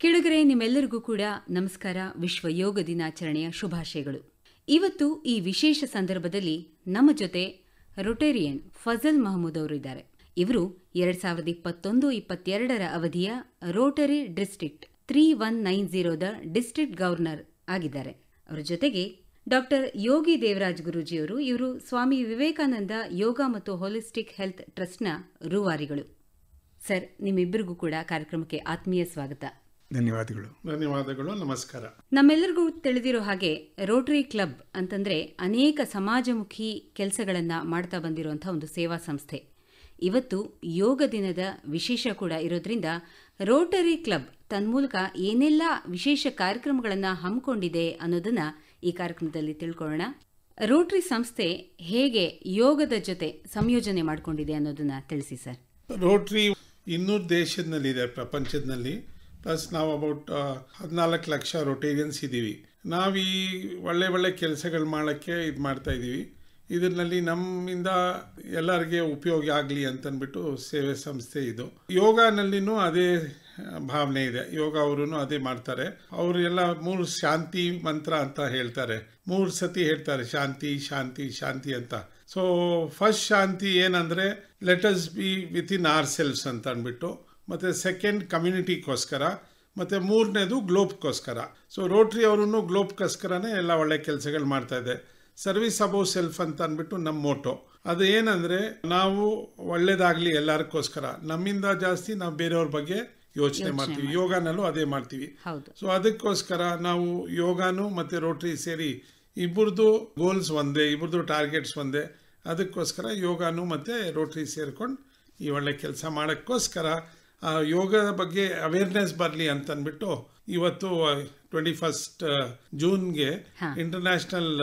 ಕೆಳಗರೆ, ನಿಮ್ಮೆಲ್ಲರಿಗೂ ಕೂಡ ನಮಸ್ಕಾರ. ವಿಶ್ವ ಯೋಗ ದಿನಾಚರಣೆಯ ಶುಭಾಶಯಗಳು. ಇವತ್ತು ಈ ವಿಶೇಷ ಸಂದರ್ಭದಲ್ಲಿ ನಮ್ಮ ಜೊತೆ ರೊಟೇರಿಯನ್ ಫಜಲ್ ಮಹಮೂದ್ ಅವರು ಇದ್ದಾರೆ ಇವರು ಎರಡ್ ಸಾವಿರದ ಇಪ್ಪತ್ತೊಂದು, ಇಪ್ಪತ್ತೆರಡರ ಅವಧಿಯ Rotary district three one nine ಜೀರೋದ district governor ಆಗಿದ್ದಾರೆ. ಅವರ ಜೊತೆಗೆ ಡಾಕ್ಟರ್ ಯೋಗಿ ದೇವರಾಜ್ ಗುರೂಜಿಯವರು, ಇವರು ಸ್ವಾಮಿ ವಿವೇಕಾನಂದ ಯೋಗ ಮತ್ತು ಹೋಲಿಸ್ಟಿಕ್ ಹೆಲ್ತ್ ಟ್ರಸ್ಟ್ನ ರೂವಾರಿಗಳು. ಸರ್, ನಿಮ್ಮಿಬ್ಬರಿಗೂ ಕೂಡ ಕಾರ್ಯಕ್ರಮಕ್ಕೆ ಆತ್ಮೀಯ ಸ್ವಾಗತ. ಧನ್ಯವಾದಗಳು. ಧನ್ಯವಾದಗಳು ನಮಸ್ಕಾರ. ನಮ್ಮೆಲ್ಲರಿಗೂ ತಿಳಿದಿರೋ ಹಾಗೆ ರೋಟರಿ ಕ್ಲಬ್ ಅಂತಂದ್ರೆ ಅನೇಕ ಸಮಾಜಮುಖಿ ಕೆಲಸಗಳನ್ನ ಮಾಡ್ತಾ ಬಂದಿರುವಂತಹ ಒಂದು ಸೇವಾ ಸಂಸ್ಥೆ. ಇವತ್ತು ಯೋಗ ದಿನದ ವಿಶೇಷ ಕೂಡ ಇರೋದ್ರಿಂದ ರೋಟರಿ ಕ್ಲಬ್ ತನ್ಮೂಲಕ ಏನೆಲ್ಲ ವಿಶೇಷ ಕಾರ್ಯಕ್ರಮಗಳನ್ನ ಹಮ್ಮಿಕೊಂಡಿದೆ ಅನ್ನೋದನ್ನ ಈ ಕಾರ್ಯಕ್ರಮದಲ್ಲಿ ತಿಳ್ಕೊಳ್ಳೋಣ. ರೋಟರಿ ಸಂಸ್ಥೆ ಹೇಗೆ ಯೋಗದ ಜೊತೆ ಸಂಯೋಜನೆ ಮಾಡಿಕೊಂಡಿದೆ ಅನ್ನೋದನ್ನ ತಿಳಿಸಿ ಸರ್. ರೋಟರಿ ಇನ್ನೂರು ದೇಶದಲ್ಲಿದೆ ಪ್ರಪಂಚದಲ್ಲಿ ಪ್ಲಸ್ ನಾವು ಅಬೌಟ್ ಹದಿನಾಲ್ಕು ಲಕ್ಷ ರೊಟೇರಿಯನ್ಸ್ ಇದ್ದೀವಿ. ನಾವು ಈ ಒಳ್ಳೆ ಒಳ್ಳೆ ಕೆಲಸಗಳು ಮಾಡೋಕ್ಕೆ ಇದು ಮಾಡ್ತಾ ಇದ್ದೀವಿ. ಇದರಲ್ಲಿ ನಮ್ಮಿಂದ ಎಲ್ಲರಿಗೆ ಉಪಯೋಗ ಆಗಲಿ ಅಂತನ್ಬಿಟ್ಟು ಸೇವೆ ಸಂಸ್ಥೆ ಇದು. ಯೋಗನಲ್ಲಿನೂ ಅದೇ ಭಾವನೆ ಇದೆ. ಯೋಗ ಅವರು ಅದೇ ಮಾಡ್ತಾರೆ. ಅವರು ಎಲ್ಲ ಮೂರು ಶಾಂತಿ ಮಂತ್ರ ಅಂತ ಹೇಳ್ತಾರೆ. ಮೂರು ಸತಿ ಹೇಳ್ತಾರೆ, ಶಾಂತಿ ಶಾಂತಿ ಶಾಂತಿ ಅಂತ. ಸೊ ಫಸ್ಟ್ ಶಾಂತಿ ಏನಂದ್ರೆ us be with in our selves ಅಂತ ಅಂದ್ಬಿಟ್ಟು ಮತ್ತೆ ಸೆಕೆಂಡ್ ಕಮ್ಯುನಿಟಿಗೋಸ್ಕರ ಮತ್ತೆ ಮೂರನೇದು ಗ್ಲೋಬ್ಗೋಸ್ಕರ ಸೊ ರೋಟ್ರಿ ಅವರು ಗ್ಲೋಬ್ಗೋಸ್ಕರನೇ ಎಲ್ಲ ಒಳ್ಳೆ ಕೆಲಸಗಳು ಮಾಡ್ತಾ ಇದೆ. ಸರ್ವಿಸ್ ಅಬೌವ್ ಸೆಲ್ಫ್ ಅಂತ ಅಂದ್ಬಿಟ್ಟು ನಮ್ಮ ಮೋಟೋ ಅದು ಏನಂದರೆ ನಾವು ಒಳ್ಳೇದಾಗಲಿ ಎಲ್ಲರಿಗೋಸ್ಕರ. ನಮ್ಮಿಂದ ಜಾಸ್ತಿ ನಾವು ಬೇರೆಯವ್ರ ಬಗ್ಗೆ ಯೋಚನೆ ಮಾಡ್ತೀವಿ. ಯೋಗನಲ್ಲೂ ಅದೇ ಮಾಡ್ತೀವಿ. ಸೊ ಅದಕ್ಕೋಸ್ಕರ ನಾವು ಯೋಗಾನು ಮತ್ತೆ ರೋಟ್ರಿ ಸೇರಿ ಇಬ್ಬರದು ಗೋಲ್ಸ್ ಒಂದೇ ಇಬ್ಬರದು ಟಾರ್ಗೆಟ್ಸ್ ಒಂದೇ. ಅದಕ್ಕೋಸ್ಕರ ಯೋಗಾನು ಮತ್ತೆ ರೋಟ್ರಿ ಸೇರ್ಕೊಂಡು ಈ ಒಳ್ಳೆ ಕೆಲಸ ಮಾಡೋಕ್ಕೋಸ್ಕರ ಯೋಗದ ಬಗ್ಗೆ ಅವೇರ್ನೆಸ್ ಬರಲಿ ಅಂತ ಅಂದ್ಬಿಟ್ಟು ಇವತ್ತು ಟ್ವೆಂಟಿ ಫಸ್ಟ್ ಜೂನ್ಗೆ ಇಂಟರ್ನ್ಯಾಷನಲ್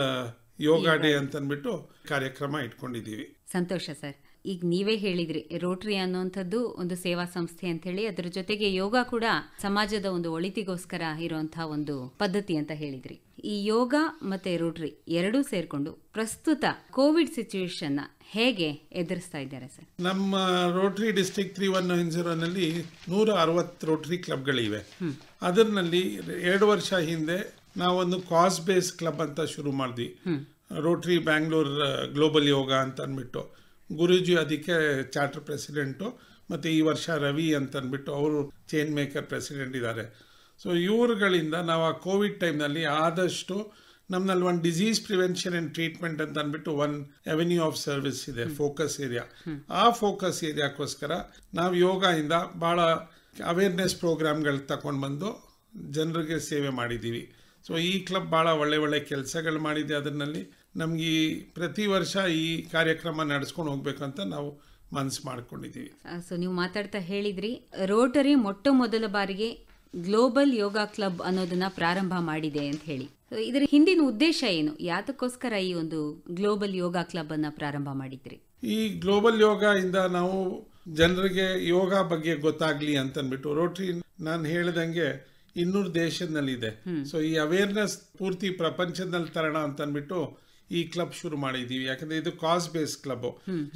ಯೋಗ ಡೇ ಅಂತ ಅಂದ್ಬಿಟ್ಟು ಕಾರ್ಯಕ್ರಮ ಇಟ್ಕೊಂಡಿದ್ದೀವಿ. ಸಂತೋಷ ಸರ್. ಈಗ ನೀವೇ ಹೇಳಿದ್ರಿ ರೋಟ್ರಿ ಅನ್ನುವಂಥದ್ದು ಒಂದು ಸೇವಾ ಸಂಸ್ಥೆ ಅಂತ ಹೇಳಿ ಅದರ ಜೊತೆಗೆ ಯೋಗ ಕೂಡ ಸಮಾಜದ ಒಂದು ಒಳಿತಿಗೋಸ್ಕರ ಇರುವಂತಹ ಒಂದು ಪದ್ಧತಿ ಅಂತ ಹೇಳಿದ್ರಿ. ಈ ಯೋಗ ಮತ್ತೆ ರೋಟ್ರಿ ಎರಡೂ ಸೇರ್ಕೊಂಡು ಪ್ರಸ್ತುತ ಕೋವಿಡ್ ಸಿಚುವೇಶನ್ ಹೇಗೆ ಎದುರಿಸ್ತಾ ಇದ್ದಾರೆ ಸರ್? ನಮ್ಮ Rotary district three one nine ಜೀರೋನಲ್ಲಿ ನೂರ ಅರವತ್ತು ರೋಟರಿ ಕ್ಲಬ್ಗಳಿವೆ. ಅದರಲ್ಲಿ ಎರಡು ವರ್ಷ ಹಿಂದೆ ನಾವೊಂದು ಕಾಸ್ ಬೇಸ್ ಕ್ಲಬ್ ಅಂತ ಶುರು ಮಾಡಿದ್ವಿ. ರೋಟರಿ ಬ್ಯಾಂಗ್ಳೂರ್ ಗ್ಲೋಬಲ್ ಯೋಗ ಅಂತ ಅಂದ್ಬಿಟ್ಟು. ಗುರೂಜಿ ಅದಕ್ಕೆ ಚಾರ್ಟರ್ ಪ್ರೆಸಿಡೆಂಟು, ಮತ್ತು ಈ ವರ್ಷ ರವಿ ಅಂತ ಅಂದ್ಬಿಟ್ಟು ಅವರು ಚೇನ್ ಮೇಕರ್ ಪ್ರೆಸಿಡೆಂಟ್ ಇದ್ದಾರೆ ಸೊ ಇವರುಗಳಿಂದ ನಾವು ಆ ಕೋವಿಡ್ ಟೈಮ್ನಲ್ಲಿ ಆದಷ್ಟು ನಮ್ಮಲ್ಲಿ ಒಂದು ಡಿಸೀಸ್ ಪ್ರಿವೆನ್ಷನ್ ಅಂಡ್ ಟ್ರೀಟ್ಮೆಂಟ್ ಅಂತ ಅಂದ್ಬಿಟ್ಟು ಒನ್ ಅವೆನ್ಯೂ ಆಫ್ ಸರ್ವಿಸ್ ಇದೆ, ಫೋಕಸ್ ಏರಿಯಾ. ಆ ಫೋಕಸ್ ಏರಿಯಾಕ್ಕೋಸ್ಕರ ನಾವು ಯೋಗದಿಂದ ಭಾಳ ಅವೇರ್ನೆಸ್ ಪ್ರೋಗ್ರಾಮ್ಗಳು ತಗೊಂಡು ಬಂದು ಜನರಿಗೆ ಸೇವೆ ಮಾಡಿದ್ದೀವಿ. ಸೊ ಈ ಕ್ಲಬ್ ಭಾಳ ಒಳ್ಳೆ ಒಳ್ಳೆ ಕೆಲಸಗಳು ಮಾಡಿದೆ ಅದರಲ್ಲಿ ನಮ್ಗೆ ಪ್ರತಿ ವರ್ಷ ಈ ಕಾರ್ಯಕ್ರಮ ನಡೆಸ್ಕೊಂಡು ಹೋಗ್ಬೇಕಂತ ನಾವು ಮನಸ್ಸು ಮಾಡ್ಕೊಂಡಿದ್ದೀವಿ. ಸೊ ನೀವು ಮಾತಾಡ್ತಾ ಹೇಳಿದ್ರಿ ರೋಟರಿ ಮೊಟ್ಟ ಮೊದಲ ಬಾರಿಗೆ ಗ್ಲೋಬಲ್ ಯೋಗ ಕ್ಲಬ್ ಅನ್ನೋದನ್ನ ಪ್ರಾರಂಭ ಮಾಡಿದೆ ಅಂತ ಹೇಳಿ. ಇದರ ಹಿಂದಿನ ಉದ್ದೇಶ ಏನು? ಯಾತಕ್ಕೋಸ್ಕರ ಈ ಒಂದು ಗ್ಲೋಬಲ್ ಯೋಗ ಕ್ಲಬ್ ಅನ್ನ ಪ್ರಾರಂಭ ಮಾಡಿದ್ರಿ? ಈ ಗ್ಲೋಬಲ್ ಯೋಗ ಇಂದ ನಾವು ಜನರಿಗೆ ಯೋಗ ಬಗ್ಗೆ ಗೊತ್ತಾಗ್ಲಿ ಅಂತ ಅಂದ್ಬಿಟ್ಟು ರೋಟರಿ ನಾನು ಹೇಳಿದಂಗೆ ಇನ್ನೂರು ದೇಶದಲ್ಲಿದೆ. ಸೊ ಈ ಅವೇರ್ನೆಸ್ ಪೂರ್ತಿ ಪ್ರಪಂಚದಲ್ಲಿ ತರೋಣ ಅಂತ ಅಂದ್ಬಿಟ್ಟು ಈ ಕ್ಲಬ್ ಶುರು ಮಾಡಿದೀವಿ. ಯಾಕಂದ್ರೆ ಇದು ಕಾಸ್ ಬೇಸ್ ಕ್ಲಬ್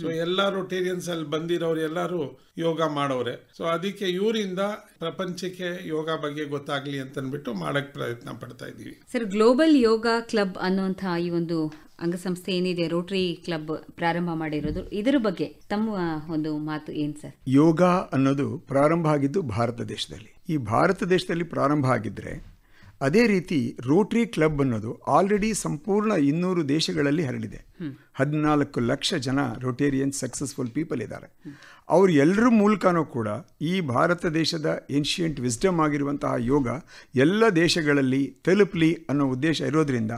ಸೊ ಎಲ್ಲಾ ರೊಟೇರಿಯನ್ಸ್ ಅಲ್ಲಿ ಬಂದಿರೋರು ಎಲ್ಲರೂ ಯೋಗ ಮಾಡೋರೆ. ಸೊ ಅದಕ್ಕೆ ಇವರಿಂದ ಪ್ರಪಂಚಕ್ಕೆ ಯೋಗ ಬಗ್ಗೆ ಗೊತ್ತಾಗ್ಲಿ ಅಂತ ಅನ್ಬಿಟ್ಟು ಮಾಡಕ್ ಪ್ರಯತ್ನ ಪಡ್ತಾ ಇದೀವಿ ಸರ್ ಗ್ಲೋಬಲ್ ಯೋಗ ಕ್ಲಬ್ ಅನ್ನುವಂತಹ ಈ ಒಂದು ಅಂಗಸಂಸ್ಥೆ ಏನಿದೆ ರೋಟರಿ ಕ್ಲಬ್ ಪ್ರಾರಂಭ ಮಾಡಿರೋದು ಇದರ ಬಗ್ಗೆ ತಮ್ಮ ಒಂದು ಮಾತು ಏನ್ ಸರ್ ಯೋಗ ಅನ್ನೋದು ಪ್ರಾರಂಭ ಆಗಿದ್ದು ಭಾರತ ದೇಶದಲ್ಲಿ. ಈ ಭಾರತ ದೇಶದಲ್ಲಿ ಪ್ರಾರಂಭ ಆಗಿದ್ರೆ ಅದೇ ರೀತಿ ರೋಟರಿ ಕ್ಲಬ್ ಅನ್ನೋದು ಆಲ್ರೆಡಿ ಸಂಪೂರ್ಣ ಇನ್ನೂರು ದೇಶಗಳಲ್ಲಿ ಹರಡಿದೆ. ಹದಿನಾಲ್ಕು ಲಕ್ಷ ಜನ ರೋಟೇರಿಯನ್ ಸಕ್ಸಸ್ಫುಲ್ ಪೀಪಲ್ ಇದ್ದಾರೆ. ಅವ್ರು ಎಲ್ಲರ ಮೂಲಕನೂ ಕೂಡ ಈ ಭಾರತ ದೇಶದ ಏನ್ಷಿಯಂಟ್ ವಿಸ್ಡಮ್ ಆಗಿರುವಂತಹ ಯೋಗ ಎಲ್ಲ ದೇಶಗಳಲ್ಲಿ ತಲುಪಲಿ ಅನ್ನೋ ಉದ್ದೇಶ ಇರೋದ್ರಿಂದ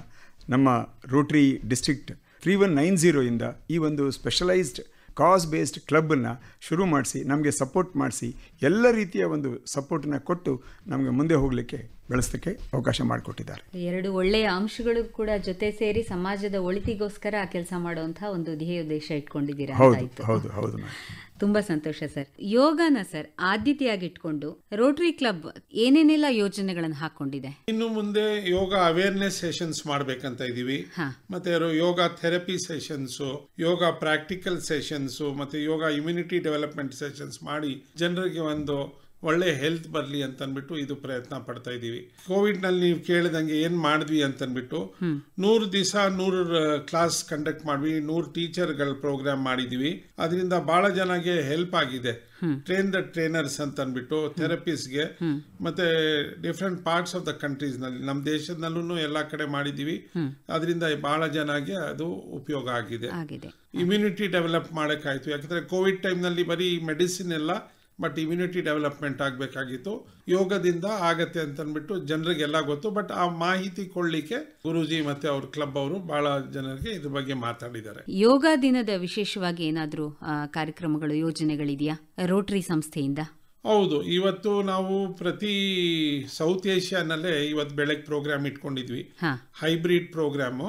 ನಮ್ಮ Rotary district three one nine ಇಂದ ಈ ಒಂದು ಸ್ಪೆಷಲೈಸ್ಡ್ ಕಾಸ್ ಬೇಸ್ಡ್ ಕ್ಲಬ್ಬನ್ನು ಶುರು ಮಾಡಿಸಿ ನಮಗೆ ಸಪೋರ್ಟ್ ಮಾಡಿಸಿ ಎಲ್ಲ ರೀತಿಯ ಒಂದು ಸಪೋರ್ಟನ್ನ ಕೊಟ್ಟು ನಮಗೆ ಮುಂದೆ ಹೋಗಲಿಕ್ಕೆ ಬೆಳೆಸಲಿಕ್ಕೆ ಅವಕಾಶ ಮಾಡಿಕೊಟ್ಟಿದ್ದಾರೆ. ಎರಡು ಒಳ್ಳೆಯ ಅಂಶಗಳು ಕೂಡ ಜೊತೆ ಸೇರಿ ಸಮಾಜದ ಒಳಿತಿಗೋಸ್ಕರ ಕೆಲಸ ಮಾಡುವಂತಹ ಒಂದು ಧ್ಯೇಯೋದ್ದೇಶ ಇಟ್ಕೊಂಡಿದ್ದೀರಾ ಅಂತ ಹೌದು ಆಯ್ತು. ಹೌದು ತುಂಬಾ ಸಂತೋಷ ಸರ್. ಯೋಗನ ಸರ್ ಆದ್ಯತೆಯಾಗಿ ಇಟ್ಕೊಂಡು ರೋಟರಿ ಕ್ಲಬ್ ಏನೇನೆಲ್ಲ ಯೋಜನೆಗಳನ್ನು ಹಾಕೊಂಡಿದೆ ಇನ್ನು ಮುಂದೆ ಯೋಗ ಅವೇರ್ನೆಸ್ ಸೆಷನ್ಸ್ ಮಾಡ್ಬೇಕಂತ ಇದೀವಿ ಹಾ. ಮತ್ತೆ yoga therapy sessions yoga practical sessions ಮತ್ತೆ ಯೋಗ ಇಮ್ಯುನಿಟಿ ಡೆವಲಪ್ಮೆಂಟ್ ಸೆಷನ್ಸ್ ಮಾಡಿ ಜನರಿಗೆ ಒಂದು ಒಳ್ಳೆ ಹೆಲ್ತ್ ಬರಲಿ ಅಂತ ಅಂದ್ಬಿಟ್ಟು ಇದು ಪ್ರಯತ್ನ ಪಡ್ತಾ ಇದ್ದೀವಿ. ಕೋವಿಡ್ನಲ್ಲಿ ನೀವು ಕೇಳಿದಂಗೆ ಏನ್ ಮಾಡಿದ್ವಿ ಅಂತ ಅಂದ್ಬಿಟ್ಟು ನೂರು ದಿವಸ ನೂರು ಕ್ಲಾಸ್ ಕಂಡಕ್ಟ್ ಮಾಡ್ವಿ ನೂರು ಟೀಚರ್ಗಳ ಪ್ರೋಗ್ರಾಮ್ ಮಾಡಿದೀವಿ. ಅದರಿಂದ ಬಹಳ ಜನಗೆ ಹೆಲ್ಪ್ ಆಗಿದೆ. ಟ್ರೈನ್ ದ ಟ್ರೈನರ್ಸ್ ಅಂತ ಅಂದ್ಬಿಟ್ಟು ಥೆರಪಿಸ್ಗೆ ಮತ್ತೆ ಡಿಫ್ರೆಂಟ್ ಪಾರ್ಟ್ಸ್ ಆಫ್ ದ ಕಂಟ್ರೀಸ್ನಲ್ಲಿ ನಮ್ಮ ದೇಶದಲ್ಲೂ ಎಲ್ಲಾ ಕಡೆ ಮಾಡಿದೀವಿ. ಅದರಿಂದ ಬಹಳ ಜನಗೆ ಅದು ಉಪಯೋಗ ಆಗಿದೆ. ಆಗಿದೆ. ಇಮ್ಯುನಿಟಿ ಡೆವಲಪ್ ಮಾಡೋಕ್ಕಾಯ್ತು. ಯಾಕಂದ್ರೆ ಕೋವಿಡ್ ಟೈಮ್ನಲ್ಲಿ ಬರೀ ಮೆಡಿಸಿನ್ ಎಲ್ಲ ಬಟ್ ಇಮ್ಯುನಿಟಿ ಡೆವಲಪ್ಮೆಂಟ್ ಆಗಬೇಕಾಗಿತ್ತು. ಯೋಗದಿಂದ ಆಗತ್ತೆ ಅಂತನ್ಬಿಟ್ಟು ಜನರಿಗೆಲ್ಲ ಗೊತ್ತು. ಬಟ್ ಆ ಮಾಹಿತಿ ಕೊಡ್ಲಿಕ್ಕೆ ಗುರುಜಿ ಮತ್ತೆ ಅವ್ರ ಕ್ಲಬ್ ಅವರು ಬಹಳ ಜನರಿಗೆ ಇದ್ರ ಬಗ್ಗೆ ಮಾತಾಡಿದ್ದಾರೆ. ಯೋಗ ದಿನದ ವಿಶೇಷವಾಗಿ ಏನಾದರೂ ಕಾರ್ಯಕ್ರಮಗಳು, ಯೋಜನೆಗಳಿದೆಯಾ? ರೋಟರಿ ಸಂಸ್ಥೆಯಿಂದ? ಹೌದು ಇವತ್ತು ನಾವು ಪ್ರತಿ ಸೌತ್ ಏಷ್ಯಾನಲ್ಲೇ ಇವತ್ತು ಬೆಳಗ್ಗೆ ಪ್ರೋಗ್ರಾಮ್ ಇಟ್ಕೊಂಡಿದ್ವಿ. ಹೈಬ್ರಿಡ್ ಪ್ರೋಗ್ರಾಮ್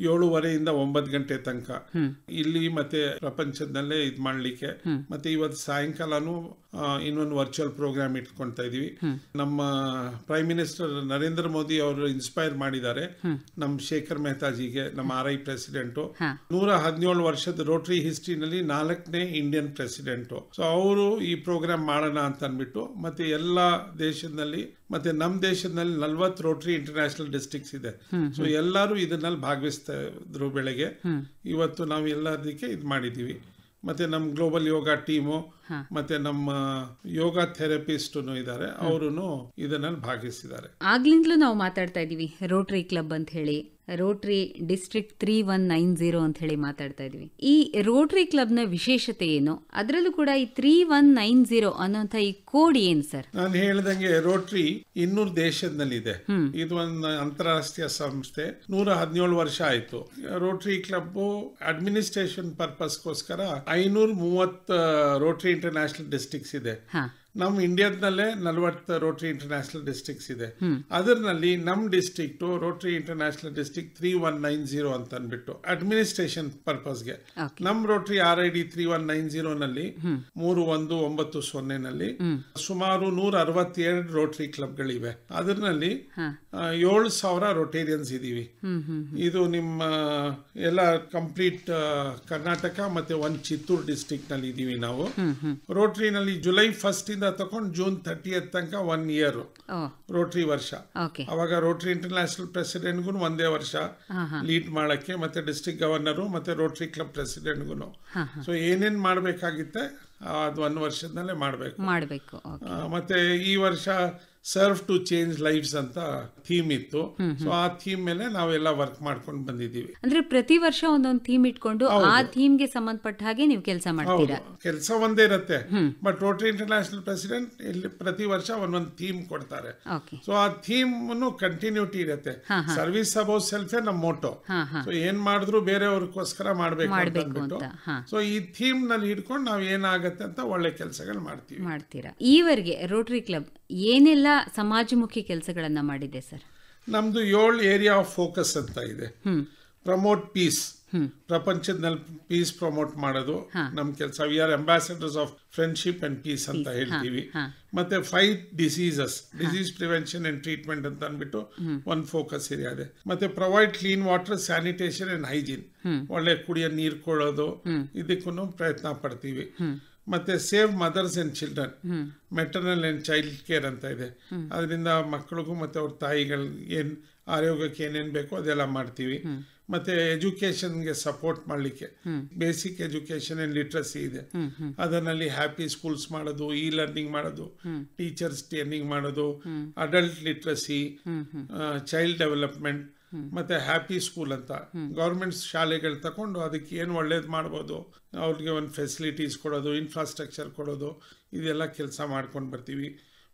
ಏಳುವರೆಯಿಂದ ಒಂಬತ್ತು ಗಂಟೆ ತನಕ. ಇಲ್ಲಿ ಮತ್ತೆ ಪ್ರಪಂಚದಲ್ಲೇ ಇದ್ ಮಾಡ್ಲಿಕ್ಕೆ. ಮತ್ತೆ ಇವತ್ತು ಸಾಯಂಕಾಲನು ಇನ್ನೊಂದು ವರ್ಚುವಲ್ ಪ್ರೋಗ್ರಾಮ್ ಇಟ್ಕೊಳ್ತಾ ಇದೀವಿ. ನಮ್ಮ ಪ್ರೈಮ್ ಮಿನಿಸ್ಟರ್ ನರೇಂದ್ರ ಮೋದಿ ಅವರು ಇನ್ಸ್ಪೈರ್ ಮಾಡಿದ್ದಾರೆ. ನಮ್ಮ ಶೇಖರ್ ಮೆಹ್ತಾಜಿಗೆ ನಮ್ಮ ಆರ್ ಐ ಪ್ರೆಸಿಡೆಂಟು. ನೂರ ಹದಿನೇಳು ವರ್ಷದ ರೋಟರಿ ಹಿಸ್ಟ್ರಿನಲ್ಲಿ ನಾಲ್ಕನೇ ಇಂಡಿಯನ್ ಪ್ರೆಸಿಡೆಂಟ್ ಸೊ ಅವರು ಈ ಪ್ರೋಗ್ರಾಮ್ ಮಾಡೋಣ ಅಂತ ಅಂದ್ಬಿಟ್ಟು ಮತ್ತೆ ಎಲ್ಲ ದೇಶದಲ್ಲಿ ಮತ್ತೆ ನಮ್ಮ ದೇಶದಲ್ಲಿ ನಲ್ವತ್ತು ರೋಟರಿ ಇಂಟರ್ನ್ಯಾಷನಲ್ ಡಿಸ್ಟ್ರಿಕ್ಸ್ ಇದೆ. ಸೊ ಎಲ್ಲರೂ ಇದನ್ನಲ್ಲಿ ಭಾಗವಹಿಸ್ತಾ ಇದ್ರು ಬೆಳಗ್ಗೆ ಇವತ್ತು ನಾವು ಎಲ್ಲದಕ್ಕೆ ಇದು ಮಾಡಿದೀವಿ. ಮತ್ತೆ ನಮ್ಮ ಗ್ಲೋಬಲ್ ಯೋಗ ಟೀಮು ಮತ್ತೆ ನಮ್ಮ ಯೋಗ ಥೆರಪಿಸ್ಟ್ ಇದ್ದಾರೆ. ಅವರು ಇದನ್ನಲ್ಲಿ ಭಾಗಿಸಿದ್ದಾರೆ. ಆಗ್ಲಿಂದಲೂ ನಾವು ಮಾತಾಡ್ತಾ ಇದೀವಿ. ರೋಟರಿ ಕ್ಲಬ್ ಅಂತ ಹೇಳಿ Rotary district three one nine zero ಅಂತ ಹೇಳಿ ಮಾತಾಡ್ತಾ ಇದೀವಿ. ಈ ರೋಟರಿ ನ ವಿಶೇಷತೆ ಏನು? ಅದರಲ್ಲೂ ಕೂಡ ಈ ತ್ರೀ ಒನ್ ನೈನ್ ಜೀರೋ ಅನ್ನೋಂಥ ಈ ಕೋಡ್ ಏನ್ ಸರ್? ನಾನು ಹೇಳ್ದಂಗೆ ರೋಟರಿ ಇನ್ನೂರು ದೇಶದಲ್ಲಿದೆ ಇದು ಒಂದು ಅಂತಾರಾಷ್ಟ್ರೀಯ ಸಂಸ್ಥೆ. ನೂರ ಹದಿನೇಳು ವರ್ಷ ಆಯ್ತು. ರೋಟರಿ ಕ್ಲಬ್ ಅಡ್ಮಿನಿಸ್ಟ್ರೇಷನ್ ಪರ್ಪಸ್ಗೋಸ್ಕರ ಐನೂರ ಮೂವತ್ತ ರೋಟರಿ ಇಂಟರ್ನ್ಯಾಷನಲ್ ಡಿಸ್ಟ್ರಿಕ್ಟ್ಸ್ ಇದೆ ಹಾ ನಮ್ಮ ಇಂಡಿಯಾದಲ್ಲೇ ನಲವತ್ತು ರೋಟ್ರಿ ಇಂಟರ್ನ್ಯಾಷನಲ್ ಡಿಸ್ಟಿಕ್ಸ್ ಇದೆ. ಅದರಲ್ಲಿ ನಮ್ಮ district Rotary international district three one nine zero ಅಂತ ಅಂದ್ಬಿಟ್ಟು ಅಡ್ಮಿನಿಸ್ಟ್ರೇಷನ್ ಪರ್ಪಸ್ಗೆ ಗೆ. ನಮ್ಮ Rotary R I D three one nine zero ನಲ್ಲಿ ಮೂರು ಒಂದು ಒಂಬತ್ತು ಸೊನ್ನೆನಲ್ಲಿ ಸುಮಾರು ನೂರ ಅರವತ್ತೆರಡು ರೋಟರಿ ಕ್ಲಬ್ಗಳಿವೆ ಅದರಲ್ಲಿ ಏಳು ಸಾವಿರ ರೋಟೇರಿಯನ್ಸ್ ಇದೀವಿ. ಇದು ನಿಮ್ಮ ಎಲ್ಲ ಕಂಪ್ಲೀಟ್ ಕರ್ನಾಟಕ ಮತ್ತೆ ಒಂದ್ ಚಿತ್ತೂರು ಡಿಸ್ಟ್ರಿಕ್ಟ್ನಲ್ಲಿ ಇದೀವಿ ನಾವು. ರೋಟರಿನಲ್ಲಿ ಜುಲೈ ಫಸ್ಟ್ ಇಂದ ತಗೊಂಡು ಜೂನ್ ಥರ್ಟಿ ತನಕ ಒನ್ ಇಯರ್ ರೋಟ್ರಿ ವರ್ಷ. ಅವಾಗ ರೋಟರಿ ಇಂಟರ್ನ್ಯಾಷನಲ್ ಪ್ರೆಸಿಡೆಂಟ್ಗೂ ಒಂದೇ ವರ್ಷ ಲೀಡ್ ಮಾಡಕ್ಕೆ ಮತ್ತೆ ಡಿಸ್ಟ್ರಿಕ್ಟ್ ಗವರ್ನರು ಮತ್ತೆ ರೋಟರಿ ಕ್ಲಬ್ ಪ್ರೆಸಿಡೆಂಟ್ಗೂ ಸೊ ಏನೇನ್ ಮಾಡ್ಬೇಕಾಗಿತ್ತೆ ಅದು ಒಂದು ವರ್ಷದಲ್ಲೇ ಮಾಡ್ಬೇಕು. ಮಾಡಬೇಕು ಮತ್ತೆ ಈ ವರ್ಷ ಸರ್ವ್ ಟು ಚೇಂಜ್ ಲೈಫ್ಸ್ ಅಂತ ಥೀಮ್ ಇತ್ತು. ಸೊ ಆ ಥೀಮ್ ಮೇಲೆ ನಾವೆಲ್ಲ ವರ್ಕ್ ಮಾಡ್ಕೊಂಡು ಬಂದಿದ್ದೀವಿ. ಅಂದ್ರೆ ಪ್ರತಿ ವರ್ಷ ಒಂದೊಂದು ಥೀಮ್ ಇಟ್ಕೊಂಡು ಆ ಥೀಮ್ಗೆ ಸಂಬಂಧಪಟ್ಟ ಹಾಗೆ ನೀವು ಕೆಲಸ ಮಾಡ್ತೀರಾ? ಕೆಲಸ ಒಂದೇ ಇರುತ್ತೆ. ಬಟ್ ರೋಟರಿ ಇಂಟರ್ನ್ಯಾಷನಲ್ ಪ್ರೆಸಿಡೆಂಟ್ ಇಲ್ಲಿ ಪ್ರತಿ ವರ್ಷ ಒಂದೊಂದು ಥೀಮ್ ಕೊಡ್ತಾರೆ. ಸೊ ಆ ಥೀಮ್ ಕಂಟಿನ್ಯೂಟಿ ಇರುತ್ತೆ. ಸರ್ವಿಸ್ ಅಬೌವ್ ಸೆಲ್ಫ್ ನಮ್ಮ ಮೋಟೋ ಸೊ ಏನ್ ಮಾಡಿದ್ರು ಬೇರೆಯವ್ರಿಗೋಸ್ಕರ ಮಾಡ್ಬೇಕು ಅಂತ ಅಂದ್ಬಿಟ್ಟು. ಸೊ ಈ ಥೀಮ್ನಲ್ಲಿ ಹಿಡ್ಕೊಂಡು ನಾವ್ ಏನಾಗತ್ತೆ ಅಂತ ಒಳ್ಳೆ ಕೆಲಸಗಳು ಮಾಡ್ತೀವಿ. ಮಾಡ್ತೀರಾ? ಈವರೆಗೆ ರೋಟರಿ ಕ್ಲಬ್ ಏನೆಲ್ಲ ಸಮಾಜಮುಖಿ ಕೆಲಸಗಳನ್ನು ಮಾಡಿದೆ ಸರ್? ನಮ್ದು ಏಳು ಏರಿಯಾ ಆಫ್ ಫೋಕಸ್ ಅಂತ ಇದೆ. ಪ್ರಮೋಟ್ ಪೀಸ್ ಪ್ರಪಂಚದಲ್ಲಿ ಪೀಸ್ ಪ್ರಮೋಟ್ ಮಾಡೋದು. ನಮ್ ಕೆಲಸ we are ambassadors of friendship and peace ಅಂತ ಹೇಳ್ತೀವಿ. ಮತ್ತೆ fight diseases disease prevention and treatment ಅಂತ ಅಂದ್ಬಿಟ್ಟು ಒಂದ್ ಫೋಕಸ್ ಏರಿಯಾ ಇದೆ. ಮತ್ತೆ provide clean water sanitation and hygiene ಒಳ್ಳೆ ಕುಡಿಯೋ ನೀರ್ ಕೊಡೋದು. ಇದಕ್ಕೂ ಪ್ರಯತ್ನ ಪಡ್ತೀವಿ. ಮತ್ತೆ save mothers and children maternal and child care ಅಂತ ಇದೆ. ಅದರಿಂದ ಮಕ್ಕಳಿಗೂ ಮತ್ತೆ ಅವ್ರ ತಾಯಿಗಳಿಗೆ ಏನ್ ಆರೋಗ್ಯಕ್ಕೆ ಏನೇನು ಬೇಕೋ ಅದೆಲ್ಲ ಮಾಡ್ತೀವಿ. ಮತ್ತೆ ಎಜುಕೇಶನ್ಗೆ ಸಪೋರ್ಟ್ ಮಾಡ್ಲಿಕ್ಕೆ ಬೇಸಿಕ್ ಎಜುಕೇಶನ್ ಅಂಡ್ ಲಿಟ್ರಸಿ ಇದೆ. ಅದರಲ್ಲಿ ಹ್ಯಾಪಿ ಸ್ಕೂಲ್ಸ್ ಮಾಡೋದು ಇ ಲರ್ನಿಂಗ್ ಮಾಡೋದು ಟೀಚರ್ಸ್ ಟ್ರೈನಿಂಗ್ ಮಾಡೋದು ಅಡಲ್ಟ್ ಲಿಟ್ರಸಿ ಚೈಲ್ಡ್ ಡೆವಲಪ್ಮೆಂಟ್ ಮತ್ತೆ ಹ್ಯಾಪಿ ಸ್ಕೂಲ್ ಅಂತ. ಗೌರ್ಮೆಂಟ್ ಶಾಲೆಗಳು ತಕೊಂಡು ಅದಕ್ಕೆ ಏನು ಒಳ್ಳೇದು ಮಾಡ್ಬೋದು? ಅವ್ರಿಗೆ ಒಂದು ಫೆಸಿಲಿಟೀಸ್ ಕೊಡೋದು ಇನ್ಫ್ರಾಸ್ಟ್ರಕ್ಚರ್ ಕೊಡೋದು ಇದೆಲ್ಲ ಕೆಲಸ ಮಾಡ್ಕೊಂಡು ಬರ್ತೀವಿ.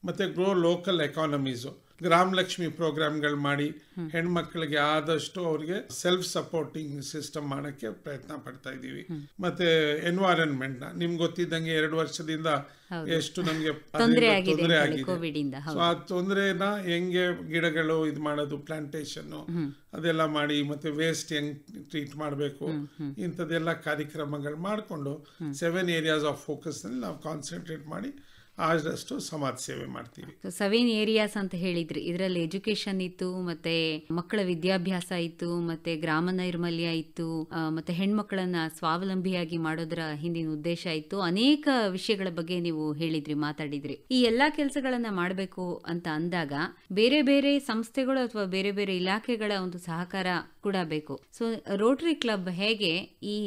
ಮತ್ತೆ ಗ್ರೋ ಲೋಕಲ್ ಎಕಾನಮೀಸು ಗ್ರಾಮ ಲಕ್ಷ್ಮಿ ಪ್ರೋಗ್ರಾಮ್ಗಳು ಮಾಡಿ ಹೆಣ್ಮಕ್ಳಿಗೆ ಆದಷ್ಟು ಅವ್ರಿಗೆ ಸೆಲ್ಫ್ ಸಪೋರ್ಟಿಂಗ್ ಸಿಸ್ಟಮ್ ಮಾಡೋಕ್ಕೆ ಪ್ರಯತ್ನ ಪಡ್ತಾ ಇದ್ದೀವಿ. ಮತ್ತೆ ಎನ್ವೈರನ್ಮೆಂಟ್ನ ನಿಮ್ಗೆ ಗೊತ್ತಿದ್ದಂಗೆ ಎರಡು ವರ್ಷದಿಂದ ಎಷ್ಟು ನಮಗೆ ತೊಂದ್ರೆ ಆಗಿದೆ ಸೊ ಆ ತೊಂದರೆನ ಹೆಂಗೆ ಗಿಡಗಳು ಇದು ಮಾಡೋದು ಪ್ಲಾಂಟೇಶನ್ ಅದೆಲ್ಲ ಮಾಡಿ ಮತ್ತೆ ವೇಸ್ಟ್ ಹೆಂಗ್ ಟ್ರೀಟ್ ಮಾಡಬೇಕು ಇಂಥದ್ದೆಲ್ಲ ಕಾರ್ಯಕ್ರಮಗಳು ಮಾಡಿಕೊಂಡು ಸೆವೆನ್ ಏರಿಯಾಸ್ ಆಫ್ ಫೋಕಸ್ನಲ್ಲಿ ನಾವು ಕಾನ್ಸಂಟ್ರೇಟ್ ಮಾಡಿ ಆದಷ್ಟು ಸಮಾಜ ಸೇವೆ ಮಾಡ್ತೀವಿ. ಸೆವೆನ್ ಏರಿಯಾಸ್ ಅಂತ ಹೇಳಿದ್ರಿ. ಇದರಲ್ಲಿ ಎಜುಕೇಶನ್ ಇತ್ತು, ಮತ್ತೆ ಮಕ್ಕಳ ವಿದ್ಯಾಭ್ಯಾಸ ಇತ್ತು, ಮತ್ತೆ ಗ್ರಾಮ ನೈರ್ಮಲ್ಯ ಇತ್ತು ಮತ್ತೆ ಹೆಣ್ಮಕ್ಳನ್ನ ಸ್ವಾವಲಂಬಿಯಾಗಿ ಮಾಡೋದ್ರ ಹಿಂದಿನ ಉದ್ದೇಶ ಇತ್ತು. ಅನೇಕ ವಿಷಯಗಳ ಬಗ್ಗೆ ನೀವು ಹೇಳಿದ್ರಿ, ಮಾತಾಡಿದ್ರಿ. ಈ ಎಲ್ಲಾ ಕೆಲಸಗಳನ್ನ ಮಾಡಬೇಕು ಅಂತ ಅಂದಾಗ ಬೇರೆ ಬೇರೆ ಸಂಸ್ಥೆಗಳು ಅಥವಾ ಬೇರೆ ಬೇರೆ ಇಲಾಖೆಗಳ ಒಂದು ಸಹಕಾರ ಕೂಡ ಬೇಕು. ಸೊ ರೋಟರಿ ಕ್ಲಬ್ ಹೇಗೆ ಈ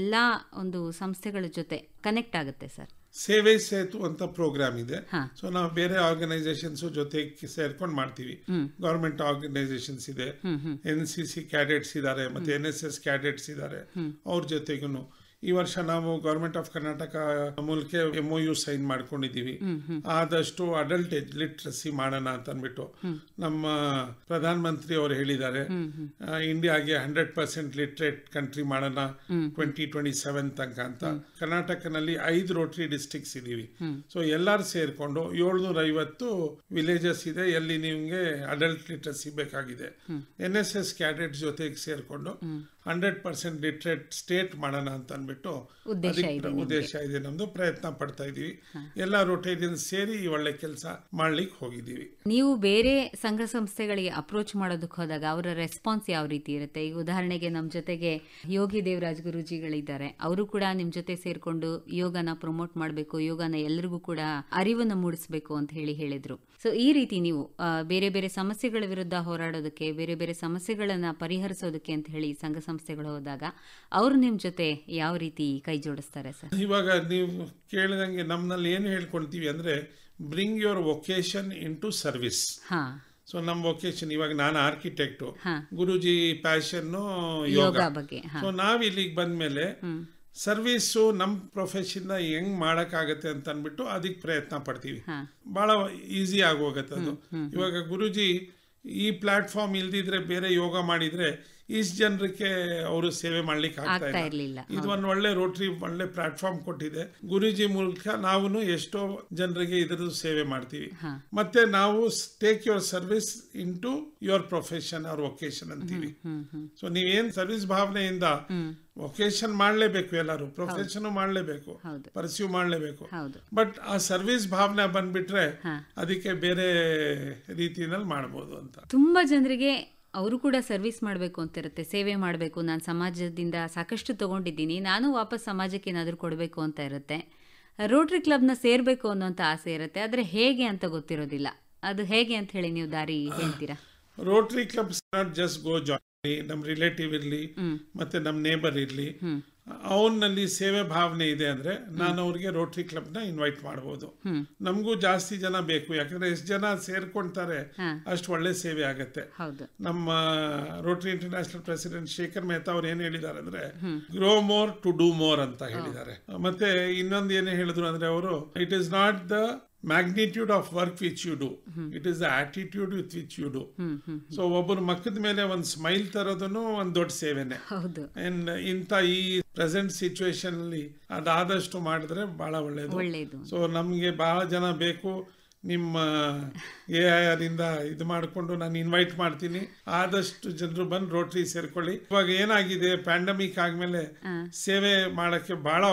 ಎಲ್ಲಾ ಒಂದು ಸಂಸ್ಥೆಗಳ ಜೊತೆ ಕನೆಕ್ಟ್ ಆಗುತ್ತೆ ಸರ್ ಸೇವೆ ಸೇತು ಅಂತ ಪ್ರೋಗ್ರಾಮ್ ಇದೆ. ಸೊ ನಾವು ಬೇರೆ ಆರ್ಗನೈಸೇಷನ್ಸ್ ಜೊತೆ ಸೇರ್ಕೊಂಡು ಮಾಡ್ತೀವಿ. ಗವರ್ಮೆಂಟ್ ಆರ್ಗನೈಸೇಷನ್ಸ್ ಇದೆ. ಎನ್ ಸಿ ಸಿ ಕ್ಯಾಡೆಟ್ಸ್ ಇದ್ದಾರೆ ಮತ್ತೆ ಎನ್ ಎಸ್ ಎಸ್ ಕ್ಯಾಡೆಟ್ಸ್ ಇದ್ದಾರೆ. ಅವ್ರ ಜೊತೆಗೂ ಈ ವರ್ಷ ನಾವು ಗೌರ್ಮೆಂಟ್ ಆಫ್ ಕರ್ನಾಟಕ ಮೂಲಕ ಎಂ ಯು ಸೈನ್ ಮಾಡ್ಕೊಂಡಿದೀವಿ ಆದಷ್ಟು ಅಡಲ್ಟ್ ಲಿಟ್ರಸಿ ಮಾಡೋಣ ಅಂತ ಅಂದ್ಬಿಟ್ಟು ನಮ್ಮ ಪ್ರಧಾನ ಮಂತ್ರಿ ಅವರು ಹೇಳಿದ್ದಾರೆ. ಇಂಡಿಯಾಗೆ ಹಂಡ್ರೆಡ್ ಪರ್ಸೆಂಟ್ ಲಿಟ್ರೇಟ್ ಕಂಟ್ರಿ ಮಾಡೋಣ ಟ್ವೆಂಟಿ ಟ್ವೆಂಟಿ ಸೆವೆನ್ ತನಕ ಅಂತ. ಕರ್ನಾಟಕನಲ್ಲಿ ಐದು ರೋಟರಿ ಡಿಸ್ಟಿಕ್ಸ್ ಇದೀವಿ ಸೊ ಎಲ್ಲರೂ ಸೇರ್ಕೊಂಡು ಏಳ್ನೂರ ಐವತ್ತು ವಿಲೇಜಸ್ ಇದೆ. ಎಲ್ಲಿ ನಿಮ್ಗೆ ಅಡಲ್ಟ್ ಲಿಟ್ರಸಿ ಬೇಕಾಗಿದೆ. ಎನ್ ಎಸ್ ಎಸ್ ಕ್ಯಾಡೆಟ್ ಜೊತೆಗೆ ಸೇರ್ಕೊಂಡು ಹಂಡ್ರೆಡ್ ಪರ್ಸೆಂಟ್ ಲಿಟ್ರೇಟ್ ಸ್ಟೇಟ್ ಮಾಡೋಣ ಅಂತ ಅಂದ್ಬಿಟ್ಟು ಉದ್ದೇಶ ಇದೆ ನಮ್ದು ಪ್ರಯತ್ನ ಪಡ್ತಾ ಇದೀವಿ ಎಲ್ಲ ರೊಟೇರಿಯನ್ ಸೇರಿ ಈ ಒಳ್ಳೆ ಕೆಲಸ ಮಾಡ್ಲಿಕ್ಕೆ ಹೋಗಿದ್ದೀವಿ. ನೀವು ಬೇರೆ ಸಂಘ ಸಂಸ್ಥೆಗಳಿಗೆ ಅಪ್ರೋಚ್ ಮಾಡೋದಕ್ಕೆ ಹೋದಾಗ ಅವರ ರೆಸ್ಪಾನ್ಸ್ ಯಾವ ರೀತಿ ಇರುತ್ತೆ? ಈಗ ಉದಾಹರಣೆಗೆ ನಮ್ಮ ಜೊತೆಗೆ ಯೋಗಿ ದೇವರಾಜ್ ಗುರುಜಿಗಳಿದ್ದಾರೆ. ಅವರು ಕೂಡ ನಿಮ್ಮ ಜೊತೆ ಸೇರ್ಕೊಂಡು ಯೋಗನ ಪ್ರಮೋಟ್ ಮಾಡಬೇಕು ಯೋಗನ ಎಲ್ರಿಗೂ ಕೂಡ ಅರಿವನ್ನು ಮೂಡಿಸಬೇಕು ಅಂತ ಹೇಳಿ ಹೇಳಿದ್ರು. ಸೊ ಈ ರೀತಿ ನೀವು ಬೇರೆ ಬೇರೆ ಸಮಸ್ಯೆಗಳ ವಿರುದ್ಧ ಹೋರಾಡೋದಕ್ಕೆ ಬೇರೆ ಬೇರೆ ಸಮಸ್ಯೆಗಳನ್ನ ಪರಿಹರಿಸೋದಕ್ಕೆ ಅಂತ ಹೇಳಿ ಸಂಘ ಸಂಸ್ಥೆಗಳು ಹೋದಾಗ ಅವರು ನಿಮ್ಮ ಜೊತೆ ಯಾವ ರೀತಿ ಕೈ ಜೋಡಿಸ್ತಾರೆ ಸರ್? ಇವಾಗ ನೀವು ಕೇಳಿದಂಗೆ ನಮ್ಮಲ್ಲಿ ಏನು ಹೇಳ್ಕೊಳ್ತೀವಿ ಅಂದ್ರೆ bring your vocation in to service ಹಾ. ಸೊ ನಮ್ಮ ವೊಕೇಶನ್ ಇವಾಗ ನಾನು ಆರ್ಕಿಟೆಕ್ಟು ಗುರುಜಿ ಪ್ಯಾಷನ್ನು ಯೋಗ ಬಗ್ಗೆ ಸೊ ನಾವು ಇಲ್ಲಿಗೆ ಬಂದ್ಮೇಲೆ ಸರ್ವಿಸು ನಮ್ಮ ಪ್ರೊಫೆಷನ್ ಹೆಂಗ್ ಮಾಡಕ್ಕಾಗತ್ತೆ ಅಂತ ಅಂದ್ಬಿಟ್ಟು ಅದಕ್ಕೆ ಪ್ರಯತ್ನ ಪಡ್ತೀವಿ. ಬಹಳ ಈಸಿ ಆಗೋಗತ್ತೆ ಅದು. ಇವಾಗ ಗುರುಜಿ ಈ ಪ್ಲಾಟ್ಫಾರ್ಮ್ ಇಲ್ದಿದ್ರೆ ಬೇರೆ ಯೋಗ ಮಾಡಿದ್ರೆ ಇಷ್ಟು ಜನರಿಗೆ ಅವರು ಸೇವೆ ಮಾಡ್ಲಿಕ್ಕೆ ಆಗ್ತಾ ಇರಲಿಲ್ಲ. ಇದು ಒಂದು ಒಳ್ಳೆ ರೋಟರಿ ಒಳ್ಳೆ ಪ್ಲಾಟ್ಫಾರ್ಮ್ ಕೊಟ್ಟಿದೆ. ಗುರುಜಿ ಮೂಲಕ ನಾವು ಎಷ್ಟೋ ಜನರಿಗೆ ಇದರದ್ದು ಸೇವೆ ಮಾಡ್ತೀವಿ. ಮತ್ತೆ ನಾವು take your service into your profession ಅವ್ರ ವೊಕೇಶನ್ ಅಂತೀವಿ ಸೊ ನೀವೇನ್ ಸರ್ವಿಸ್ ಭಾವನೆಯಿಂದ ವೊಕೇಶನ್ ಮಾಡಲೇಬೇಕು ಎಲ್ಲರೂ. ಪ್ರೊಫೆಷನ್ ಮಾಡಲೇಬೇಕು. ಪರ್ಸ್ಯೂ ಮಾಡಲೇಬೇಕು. ಹೌದು. ಬಟ್ ಆ ಸರ್ವಿಸ್ ಭಾವನೆ ಬಂದ್ಬಿಟ್ರೆ. ಅದಕ್ಕೆ ಬೇರೆ ರೀತಿಯಲ್ಲಿ ಮಾಡ್ಬೋದು ಅಂತ. ತುಂಬಾ ಜನರಿಗೆ ಅವರು ಕೂಡ ಸರ್ವಿಸ್ ಮಾಡಬೇಕು ಅಂತ ಇರುತ್ತೆ ಸೇವೆ ಮಾಡಬೇಕು. ನಾನು ಸಮಾಜದಿಂದ ಸಾಕಷ್ಟು ತಗೊಂಡಿದ್ದೀನಿ. ನಾನು ವಾಪಸ್ ಸಮಾಜಕ್ಕೆ ಏನಾದರೂ ಕೊಡಬೇಕು ಅಂತ ಇರುತ್ತೆ. ರೋಟ್ರಿ ಕ್ಲಬ್ನ ಸೇರಬೇಕು ಅನ್ನೋಂಥ ಆಸೆ ಇರುತ್ತೆ. ಆದರೆ ಹೇಗೆ ಅಂತ ಗೊತ್ತಿರೋದಿಲ್ಲ. ಅದು ಹೇಗೆ ಅಂತ ಹೇಳಿ ನೀವು ದಾರಿ ಹೇಳ್ತೀರಾ? Rotary clubs not just go join ನಮ್ಮ ರಿಲೇಟಿವ್ ಇರ್ಲಿ ಮತ್ತೆ ನಮ್ಮ ನೇಬರ್ ಇರ್ಲಿ ಅವನಲ್ಲಿ ಸೇವೆ ಭಾವನೆ ಇದೆ ಅಂದ್ರೆ ನಾನು ಅವ್ರಿಗೆ ರೋಟರಿ ಕ್ಲಬ್ನ ಇನ್ವೈಟ್ ಮಾಡಬಹುದು ನಮಗೂ ಜಾಸ್ತಿ ಜನ ಬೇಕು ಯಾಕಂದ್ರೆ ಎಷ್ಟು ಜನ ಸೇರ್ಕೊಂತಾರೆ ಅಷ್ಟು ಒಳ್ಳೆ ಸೇವೆ ಆಗತ್ತೆ. ನಮ್ಮ Rotary International president Shekhar Mehta ಅವ್ರು ಏನ್ ಹೇಳಿದ್ದಾರೆ ಅಂದ್ರೆ grow more to do more ಅಂತ ಹೇಳಿದ್ದಾರೆ. ಮತ್ತೆ ಇನ್ನೊಂದು ಏನೇ ಹೇಳಿದ್ರು ಅಂದ್ರೆ ಅವರು it is not the magnitude of work which you do it is the attitude with which you do so ಒಬ್ಬರು ಮಕ್ಕದ ಮೇಲೆ ಒಂದು ಸ್ಮೈಲ್ ತರೋದನ್ನು ಒಂದು ದೊಡ್ಡ ಸೇವೆನೆ. ಅಂಡ್ ಇಂಥ ಈ ಪ್ರೆಸೆಂಟ್ ಸಿಚುವೇಶನ್ ಅಲ್ಲಿ ಅದಾದಷ್ಟು ಮಾಡಿದ್ರೆ ಬಹಳ ಒಳ್ಳೇದು. ಸೊ ನಮ್ಗೆ ಬಹಳ ಜನ ಬೇಕು. ನಿಮ್ಮ ಎ ಐ ಆರ್ ಇಂದ ಇದು ಮಾಡಿಕೊಂಡು ನಾನು ಇನ್ವೈಟ್ ಮಾಡ್ತೀನಿ. ಆದಷ್ಟು ಜನರು ಬಂದು ರೋಟ್ರಿ ಸೇರ್ಕೊಳ್ಳಿ. ಇವಾಗ ಏನಾಗಿದೆ ಪ್ಯಾಂಡಮಿಕ್ ಆದ್ಮೇಲೆ ಸೇವೆ ಮಾಡಕ್ಕೆ ಬಹಳ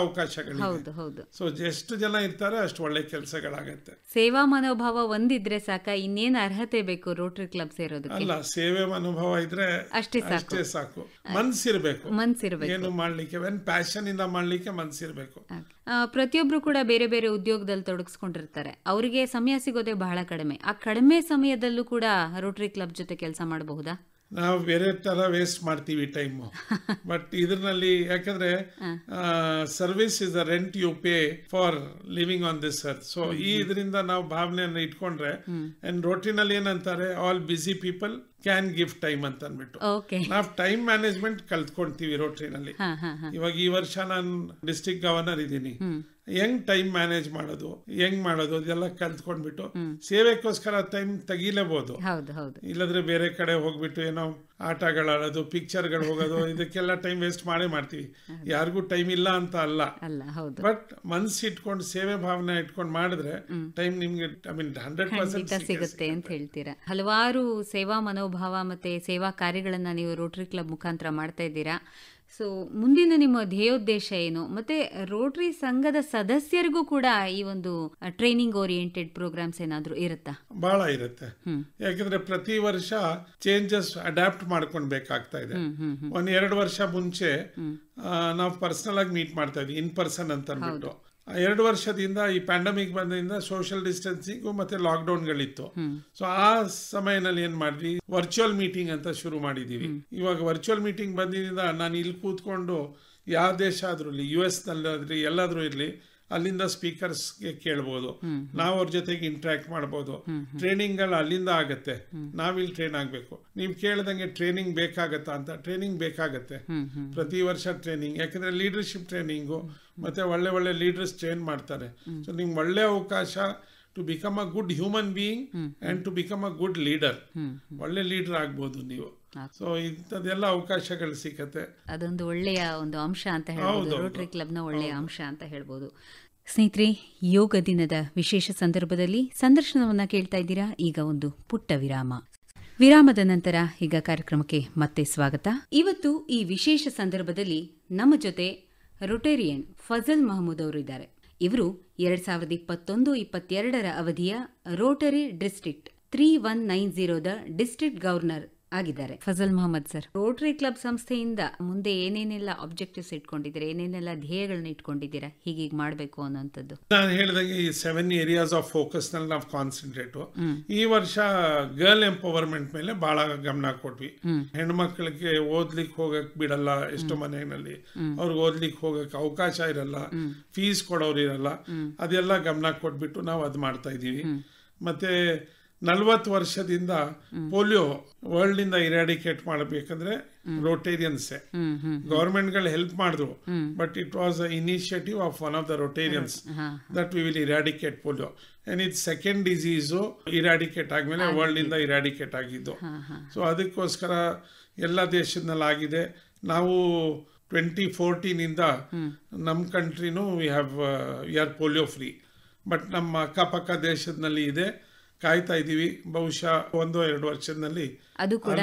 ಹೌದು ಸೊ ಎಷ್ಟು ಜನ ಇರ್ತಾರೆ ಅಷ್ಟು ಒಳ್ಳೆ ಕೆಲಸಗಳಾಗತ್ತೆ. ಸೇವಾ ಮನೋಭಾವ ಒಂದಿದ್ರೆ ಸಾಕ ಇನ್ನೇನು ಅರ್ಹತೆ ಬೇಕು ರೋಟರಿ ಕ್ಲಬ್ ಸೇರೋದು ಅಲ್ಲ ಸೇವೆ ಮನೋಭಾವ ಇದ್ರೆ ಅಷ್ಟೇ ಸಾಕು. ಅಷ್ಟೇ ಸಾಕು. ಮನ್ಸಿರ್ಬೇಕು. ಮನ್ಸಿರ್ಬೇಕು. ಏನು ಮಾಡ್ಲಿಕ್ಕೆ ಪ್ಯಾಶನ್ ಇಂದ ಮಾಡ್ಲಿಕ್ಕೆ ಮನ್ಸಿರ್ಬೇಕು. ಆ, ಪ್ರತಿಯೊಬ್ರು ಕೂಡ ಬೇರೆ ಬೇರೆ ಉದ್ಯೋಗದಲ್ಲಿ ತೊಡಗಿಸ್ಕೊಂಡಿರ್ತಾರೆ. ಅವರಿಗೆ ಸಮಯ ಸಿಗೋದೇ ಬಹಳ ಕಡಿಮೆ. ಆ ಕಡಿಮೆ ಸಮಯದಲ್ಲೂ ಕೂಡ ರೋಟರಿ ಕ್ಲಬ್ ಜೊತೆ ಕೆಲಸ ಮಾಡಬಹುದಾ? ನಾವು ಬೇರೆ ತರ ವೇಸ್ಟ್ ಮಾಡ್ತೀವಿ ಟೈಮ್ ಬಟ್ ಇದ್ರಲ್ಲಿ ಯಾಕಂದ್ರೆ service is the rent you pay for living on this earth so ಈ ಇದರಿಂದ ನಾವು ಭಾವನೆಯನ್ನ ಇಟ್ಕೊಂಡ್ರೆ ಅಂಡ್ ರೋಟಿನಲ್ಲಿ ಏನಂತಾರೆ all busy people can gift time ಅಂತ ಅಂದ್ಬಿಟ್ಟು ನಾವು ಟೈಮ್ ಮ್ಯಾನೇಜ್ಮೆಂಟ್ ಕಲ್ತ್ಕೊಂತೀವಿ ರೋಟ್ರಿನಲ್ಲಿ ಇವಾಗ ಈ ವರ್ಷ ನಾನು ಡಿಸ್ಟ್ರಿಕ್ಟ್ ಗವರ್ನರ್ ಇದ್ದೀನಿ. ಹೆಂಗ್ ಟೈಮ್ ಮ್ಯಾನೇಜ್ ಮಾಡೋದು ಹೆಂಗ್ ಮಾಡೋದು ಅದೆಲ್ಲ ಕಲ್ತ್ಕೊಂಡ್ಬಿಟ್ಟು ಸೇವೆಗೋಸ್ಕರ ಟೈಮ್ ತೆಗಿಲೇಬಹುದು ಹೌದು ಹೌದು. ಇಲ್ಲದ್ರೆ ಬೇರೆ ಕಡೆ ಹೋಗ್ಬಿಟ್ಟು ಏನೋ ಆಟಗಳಾಡೋದು ಪಿಕ್ಚರ್ಗಳು ಹೋಗೋದು ಇದಕ್ಕೆಲ್ಲ ಟೈಮ್ ವೇಸ್ಟ್ ಮಾಡೇ ಮಾಡ್ತೀವಿ. ಯಾರಿಗೂ ಟೈಮ್ ಇಲ್ಲ ಅಂತ ಅಲ್ಲ. ಅಲ್ಲ ಹೌದು. ಬಟ್ ಮನ್ಸ್ ಇಟ್ಕೊಂಡು ಸೇವೆ ಭಾವನೆ ಇಟ್ಕೊಂಡು ಮಾಡಿದ್ರೆ ಟೈಮ್ ನಿಮ್ಗೆ ಐ ಮೀನ್ ಹಂಡ್ರೆಡ್ ಪರ್ಸೆಂಟ್ ಸಿಗುತ್ತೆ ಅಂತ ಹೇಳ್ತೀರಾ? ಹಲವಾರು ಸೇವಾ ಮನೋಭಾವ ಮತ್ತೆ ಸೇವಾ ಕಾರ್ಯಗಳನ್ನ ನೀವು ರೋಟರಿ ಕ್ಲಬ್ ಮುಖಾಂತರ ಮಾಡ್ತಾ ಇದ್ದೀರಾ. ಸೊ ಮುಂದಿನ ನಿಮ್ಮ ಧ್ಯೇಯೋದ್ದೇಶ ಏನು? ಮತ್ತೆ ರೋಟರಿ ಸಂಘದ ಸದಸ್ಯರಿಗೂ ಕೂಡ ಈ ಒಂದು ಟ್ರೈನಿಂಗ್ ಓರಿಯೆಂಟೆಡ್ ಪ್ರೋಗ್ರಾಮ್ಸ್ ಏನಾದ್ರೂ ಇರುತ್ತಾ? ಬಹಳ ಇರುತ್ತೆ. ಯಾಕಂದ್ರೆ ಪ್ರತಿ ವರ್ಷ ಚೇಂಜಸ್ ಅಡಾಪ್ಟ್ ಮಾಡ್ಕೊಳ್ಬೇಕಾಗ್ತಾ ಇದೆ. ಒಂದ್ ಎರಡು ವರ್ಷ ಮುಂಚೆ ನಾವು ಪರ್ಸನಲ್ ಆಗಿ ಮೀಟ್ ಮಾಡ್ತಾ ಇದ್ವಿ ಇನ್ ಪರ್ಸನ್ ಅಂತ ಅಂದ್ಬಿಟ್ಟು ಎರಡು ವರ್ಷದಿಂದ ಈ ಪ್ಯಾಂಡಮಿಕ್ ಬಂದಿಂದ ಸೋಷಿಯಲ್ ಡಿಸ್ಟೆನ್ಸಿಂಗು ಮತ್ತೆ ಲಾಕ್ಡೌನ್ಗಳಿತ್ತು ಸೊ ಆ ಸಮಯದಲ್ಲಿ ಏನ್ ಮಾಡಿದ್ವಿ? ವರ್ಚುವಲ್ ಮೀಟಿಂಗ್ ಅಂತ ಶುರು ಮಾಡಿದೀವಿ ಇವಾಗ ವರ್ಚುವಲ್ ಮೀಟಿಂಗ್ ಬಂದಿದ್ದರಿಂದ ನಾನು ಇಲ್ಲಿ ಕೂತ್ಕೊಂಡು ಯಾವ ದೇಶ ಆದ್ರೂ ಇರಲಿ ಯು ಎಸ್ ಎಲ್ಲಾದರೂ ಎಲ್ಲಾದ್ರೂ ಇರಲಿ ಅಲ್ಲಿಂದ ಸ್ಪೀಕರ್ಸ್ಗೆ ಕೇಳ್ಬೋದು. ನಾವು ಅವ್ರ ಜೊತೆಗೆ ಇಂಟ್ರಾಕ್ಟ್ ಮಾಡ್ಬೋದು. ಟ್ರೈನಿಂಗ್ಗಳು ಅಲ್ಲಿಂದ ಆಗತ್ತೆ. ನಾವಿಲ್ಲಿ ಟ್ರೈನ್ ಆಗಬೇಕು. ನೀವು ಕೇಳ್ದಂಗೆ ಟ್ರೈನಿಂಗ್ ಬೇಕಾಗತ್ತಾ ಅಂತ ಟ್ರೈನಿಂಗ್ ಬೇಕಾಗತ್ತೆ. ಪ್ರತಿ ವರ್ಷ ಟ್ರೈನಿಂಗ್ ಯಾಕಂದ್ರೆ ಲೀಡರ್ಶಿಪ್ ಟ್ರೈನಿಂಗು ಮತ್ತೆ ಒಳ್ಳೆ ಒಳ್ಳೆ ಲೀಡರ್ಸ್ ಟ್ರೈನ್ ಮಾಡ್ತಾರೆ. ಸೊ ನಿಮ್ಗೆ ಒಳ್ಳೆ ಅವಕಾಶ to become a good human being and to become a good leader ಒಳ್ಳೆ ಲೀಡರ್ ಆಗ್ಬೋದು ನೀವು. ಸೊ ಇಂಥದ್ದೆಲ್ಲ ಅವಕಾಶಗಳು ಸಿಕ್ಕತ್ತೆ ಅದೊಂದು ಒಳ್ಳೆಯ ಒಂದು ಅಂಶ ಅಂತ ಹೇಳ್ಬೋದು. ರೋಟರಿ ಕ್ಲಬ್ನ ಒಳ್ಳೆಯ ಅಂಶ ಅಂತ ಹೇಳ್ಬೋದು. ಸ್ನೇಹಿತರೆ, ಯೋಗ ದಿನದ ವಿಶೇಷ ಸಂದರ್ಭದಲ್ಲಿ ಸಂದರ್ಶನವನ್ನ ಕೇಳ್ತಾ ಇದ್ದೀರಾ? ಈಗ ಒಂದು ಪುಟ್ಟ ವಿರಾಮ. ವಿರಾಮದ ನಂತರ ಈಗ ಕಾರ್ಯಕ್ರಮಕ್ಕೆ ಮತ್ತೆ ಸ್ವಾಗತ. ಇವತ್ತು ಈ ವಿಶೇಷ ಸಂದರ್ಭದಲ್ಲಿ ನಮ್ಮ ಜೊತೆ ರೊಟೇರಿಯನ್ ಫಜಲ್ ಮಹಮೂದ್ ಅವರು ಇದ್ದಾರೆ. ಇವರು ಎರಡ್ ಸಾವಿರದ ಇಪ್ಪತ್ತೊಂದು, ಇಪ್ಪತ್ತೆರಡರ ಅವಧಿಯ Rotary district three one nine ಜೀರೋದ district governor. ಆಗಿದ್ದಾರೆ. Fazal Mohammed sir. Rotary club ಸಂಸ್ಥೆಯಿಂದ ಮುಂದೆ ಏನೇನೆಲ್ಲ ಆಬ್ಜೆಕ್ಟಿವ್ಸ್ ಇಟ್ಕೊಂಡಿದ್ದೀರಾ ಏನೇನೆಲ್ಲ ಧ್ಯೇಯಗಳನ್ನ ಇಟ್ಕೊಂಡಿದ್ದೀರಾ ಹೀಗೀಗ ಮಾಡಬೇಕು ಅನ್ನೋಂಥದ್ದು? ನಾನು ಹೇಳಿದಂಗೆ ಈ ಸೆವೆನ್ ಏರಿಯಾಸ್ ಆಫ್ ಫೋಕಸ್ನಲ್ಲಿ ನಾವು ಕಾನ್ಸಂಟ್ರೇಟ್ ಈ ವರ್ಷ ಗರ್ಲ್ ಎಂಪವರ್ಮೆಂಟ್ ಮೇಲೆ ಬಹಳ ಗಮನ ಕೊಟ್ವಿ. ಹೆಣ್ಮಕ್ಳಿಗೆ ಓದ್ಲಿಕ್ಕೆ ಹೋಗಕ್ ಬಿಡಲ್ಲ ಎಷ್ಟು ಮನೆಯಲ್ಲಿ ಅವ್ರಿಗೆ ಓದ್ಲಿಕ್ಕೆ ಹೋಗಕ್ ಅವಕಾಶ ಇರಲ್ಲ. ಫೀಸ್ ಕೊಡೋರು ಇರಲ್ಲ. ಅದೆಲ್ಲ ಗಮನ ಕೊಟ್ಬಿಟ್ಟು ನಾವು ಅದ್ ಮಾಡ್ತಾ ಇದೀವಿ ಮತ್ತೆ ನಲ್ವತ್ತು ವರ್ಷದಿಂದ ಪೋಲಿಯೋ ವರ್ಲ್ಡ್ ಇಂದ ಇರಾಡಿಕೇಟ್ ಮಾಡಬೇಕಂದ್ರೆ ರೋಟೇರಿಯನ್ಸೇ ಗವರ್ಮೆಂಟ್ಗಳು ಹೆಲ್ಪ್ ಮಾಡಿದ್ರು but it was a initiative of one of the Rotarians that we will eradicate polio and ಇದು ಸೆಕೆಂಡ್ ಡಿಸೀಸು ಇರಾಡಿಕೇಟ್ ಆದ್ಮೇಲೆ ವರ್ಲ್ಡ್ ಇಂದ ಇರಾಡಿಕೇಟ್ ಆಗಿದ್ದು. ಸೊ ಅದಕ್ಕೋಸ್ಕರ ಎಲ್ಲ ದೇಶದಲ್ಲಿ ಆಗಿದೆ ನಾವು ಟ್ವೆಂಟಿ ಫೋರ್ಟೀನಿಂದ ನಮ್ಮ ಕಂಟ್ರಿನೂ we have we are polio free but ನಮ್ಮ ಅಕ್ಕಪಕ್ಕ ದೇಶದಲ್ಲಿ ಇದೆ. ಕಾಯ್ತಾ ಇದ್ದೀವಿ. ಬಹುಶಃ ಒಂದು ಎರಡು ವರ್ಷದಲ್ಲಿ ಅದು ಕೂಡ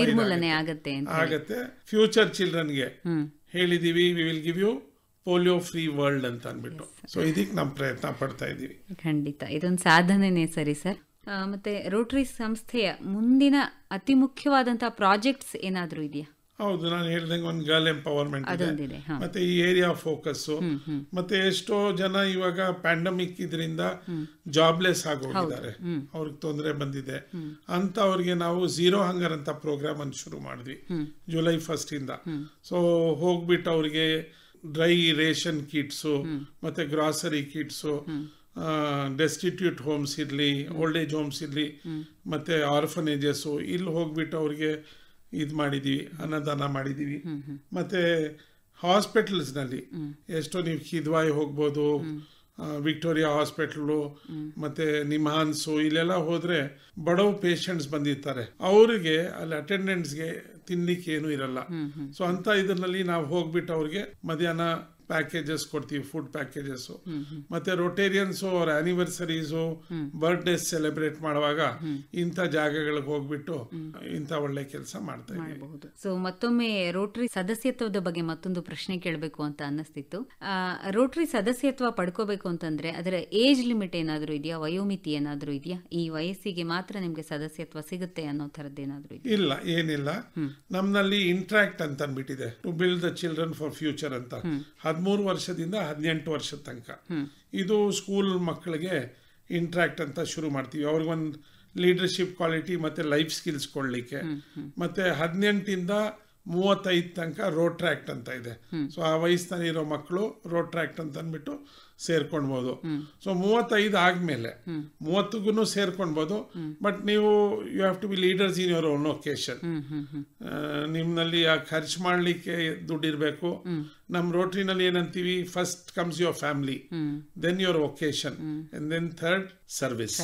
ನಿರ್ಮೂಲನೆ ಆಗುತ್ತೆ ಆಗತ್ತೆ. ಫ್ಯೂಚರ್ ಚಿಲ್ಡ್ರನ್ಗೆ ಹೇಳಿದೀವಿ we will give you polio free world ಅಂತ ಅಂದ್ಬಿಟ್ಟು. ಸೊ ಇದಕ್ಕೆ ನಾವು ಪ್ರಯತ್ನ ಪಡ್ತಾ ಇದೀವಿ ಖಂಡಿತ. ಇದೊಂದು ಸಾಧನೆನೇ ಸರಿ ಸರ್ ಮತ್ತೆ ರೋಟರಿ ಸಂಸ್ಥೆಯ ಮುಂದಿನ ಅತಿ ಮುಖ್ಯವಾದಂತಹ ಪ್ರಾಜೆಕ್ಟ್ಸ್ ಏನಾದ್ರೂ ಇದೆಯಾ? ಹೌದು ನಾನು ಹೇಳ್ದಂಗೆ ಒಂದು ಗರ್ಲ್ ಎಂಪವರ್ಮೆಂಟ್ ಇದೆ. ಮತ್ತೆ ಈ ಏರಿಯಾ ಫೋಕಸ್ ಮತ್ತೆ ಎಷ್ಟೋ ಜನ ಇವಾಗ ಪ್ಯಾಂಡಮಿಕ್ ಇದರಿಂದ ಜಾಬ್ಲೆಸ್ ಆಗೋಗಿದ್ದಾರೆ ಅವ್ರಿಗೆ ತೊಂದರೆ ಬಂದಿದೆ. ಅಂತ ಅವ್ರಿಗೆ ನಾವು ಝೀರೋ ಹಂಗರ್ ಅಂತ ಪ್ರೋಗ್ರಾಮ್ ಅನ್ನು ಶುರು ಮಾಡಿದ್ವಿ. ಜುಲೈ ಫಸ್ಟ್ ಇಂದ. ಸೊ ಹೋಗ್ಬಿಟ್ಟು ಅವ್ರಿಗೆ ಡ್ರೈ ರೇಷನ್ ಕಿಟ್ಸು ಮತ್ತೆ ಗ್ರಾಸರಿ ಕಿಟ್ಸು ಡೆಸ್ಟಿಟ್ಯೂಟ್ ಹೋಮ್ಸ್ ಇರಲಿ ಓಲ್ಡ್ ಏಜ್ ಹೋಮ್ಸ್ ಇರಲಿ ಮತ್ತೆ ಆರ್ಫನೇಜಸ್ಸು ಇಲ್ಲಿ ಹೋಗ್ಬಿಟ್ಟು ಅವ್ರಿಗೆ ಇದು ಮಾಡಿದ್ದೀವಿ ಅನ್ನದಾನ ಮಾಡಿದೀವಿ. ಮತ್ತೆ ಹಾಸ್ಪಿಟಲ್ಸ್ನಲ್ಲಿ ಎಷ್ಟೋ ನೀವು ಕಿದ್ವಾಯಿ ಹೋಗ್ಬೋದು ವಿಕ್ಟೋರಿಯಾ ಹಾಸ್ಪಿಟ್ಲು ಮತ್ತೆ ನಿಮ್ಹಾನ್ಸು ಇಲ್ಲೆಲ್ಲ ಹೋದ್ರೆ ಬಡವ ಪೇಷಂಟ್ಸ್ ಬಂದಿರ್ತಾರೆ. ಅವರಿಗೆ ಅಲ್ಲಿ ಅಟೆಂಡೆಂಟ್ಸ್ಗೆ ತಿನ್ಲಿಕ್ಕೆ ಏನೂ ಇರಲ್ಲ. ಸೊ ಅಂತ ಇದರಲ್ಲಿ ನಾವು ಹೋಗ್ಬಿಟ್ಟು ಅವ್ರಿಗೆ ಮಧ್ಯಾಹ್ನ ಪ್ಯಾಕೇಜಸ್ ಕೊಡ್ತೀವಿ ಫುಡ್ ಪ್ಯಾಕೇಜಸ್ ಮತ್ತೆ ರೊಟೇರಿಯನ್ಸ್ ಅವ್ರ ಆನಿವರ್ಸರೀಸು ಬರ್ಡೇಸ್ ಸೆಲೆಬ್ರೇಟ್ ಮಾಡುವಾಗ ಇಂಥ ಜಾಗಗಳಿಗೆ ಹೋಗ್ಬಿಟ್ಟು ಇಂಥ ಒಳ್ಳೆ ಕೆಲಸ ಮಾಡ್ತಾ ಇದ್ದೀವಿ. ಸೊ ಮತ್ತೊಮ್ಮೆ ರೋಟರಿ ಸದಸ್ಯತ್ವದ ಬಗ್ಗೆ ಮತ್ತೊಂದು ಪ್ರಶ್ನೆ ಕೇಳಬೇಕು ಅಂತ ಅನ್ನಿಸ್ತಿತ್ತು. ರೋಟರಿ ಸದಸ್ಯತ್ವ ಪಡ್ಕೋಬೇಕು ಅಂತಂದ್ರೆ ಅದರ ಏಜ್ ಲಿಮಿಟ್ ಏನಾದರೂ ಇದೆಯಾ? ವಯೋಮಿತಿ ಏನಾದರೂ ಇದೆಯಾ? ಈ ವಯಸ್ಸಿಗೆ ಮಾತ್ರ ನಿಮ್ಗೆ ಸದಸ್ಯತ್ವ ಸಿಗುತ್ತೆ ಅನ್ನೋ ಥರದ್ದು ಏನಾದ್ರೂ ಇಲ್ಲ ಏನಿಲ್ಲ. ನಮ್ಮಲ್ಲಿ ಇಂಟ್ರಾಕ್ಟ್ ಅಂತ ಅಂದ್ಬಿಟ್ಟಿದೆ to build the children for future ಅಂತ. ಹದಿಮೂರು ವರ್ಷದಿಂದ ಹದಿನೆಂಟು ವರ್ಷದ ತನಕ. ಇದು ಸ್ಕೂಲ್ ಮಕ್ಕಳಿಗೆ ಇಂಟ್ರ್ಯಾಕ್ಟ್ ಅಂತ ಶುರು ಮಾಡ್ತೀವಿ. ಅವ್ರಿಗೊಂದು ಲೀಡರ್ಶಿಪ್ ಕ್ವಾಲಿಟಿ ಮತ್ತೆ ಲೈಫ್ ಸ್ಕಿಲ್ಸ್ ಕೊಡಲಿಕ್ಕೆ. ಮತ್ತೆ ಹದಿನೆಂಟಿಂದ ಮೂವತ್ತೈದು ತನಕ ರೋಡ್ ಟ್ರ್ಯಾಕ್ಟ್ ಅಂತ ಇದೆ. ಸೊ ಆ ವಯಸ್ಸಿನಲ್ಲಿರೋ ಮಕ್ಕಳು ರೋಡ್ ಟ್ರ್ಯಾಕ್ಟ್ ಅಂತ ಅಂದ್ಬಿಟ್ಟು ಸೇರ್ಕೊಳ್ಬೋದು ಸೊ ಮೂವತ್ತೈದು ಆದ್ಮೇಲೆ ಮೂವತ್ತಿಗೂ ಸೇರ್ಕೊಳ್ಬೋದು ಬಟ್ ನೀವು you have to be leaders in your own vocation ನಿಮ್ಮಲ್ಲಿ ಆ ಖರ್ಚು ಮಾಡ್ಲಿಕ್ಕೆ ದುಡ್ಡಿರಬೇಕು. ನಮ್ ರೋಟ್ರಿನಲ್ಲಿ ಏನಂತೀವಿ? First comes your family then your vocation and then third service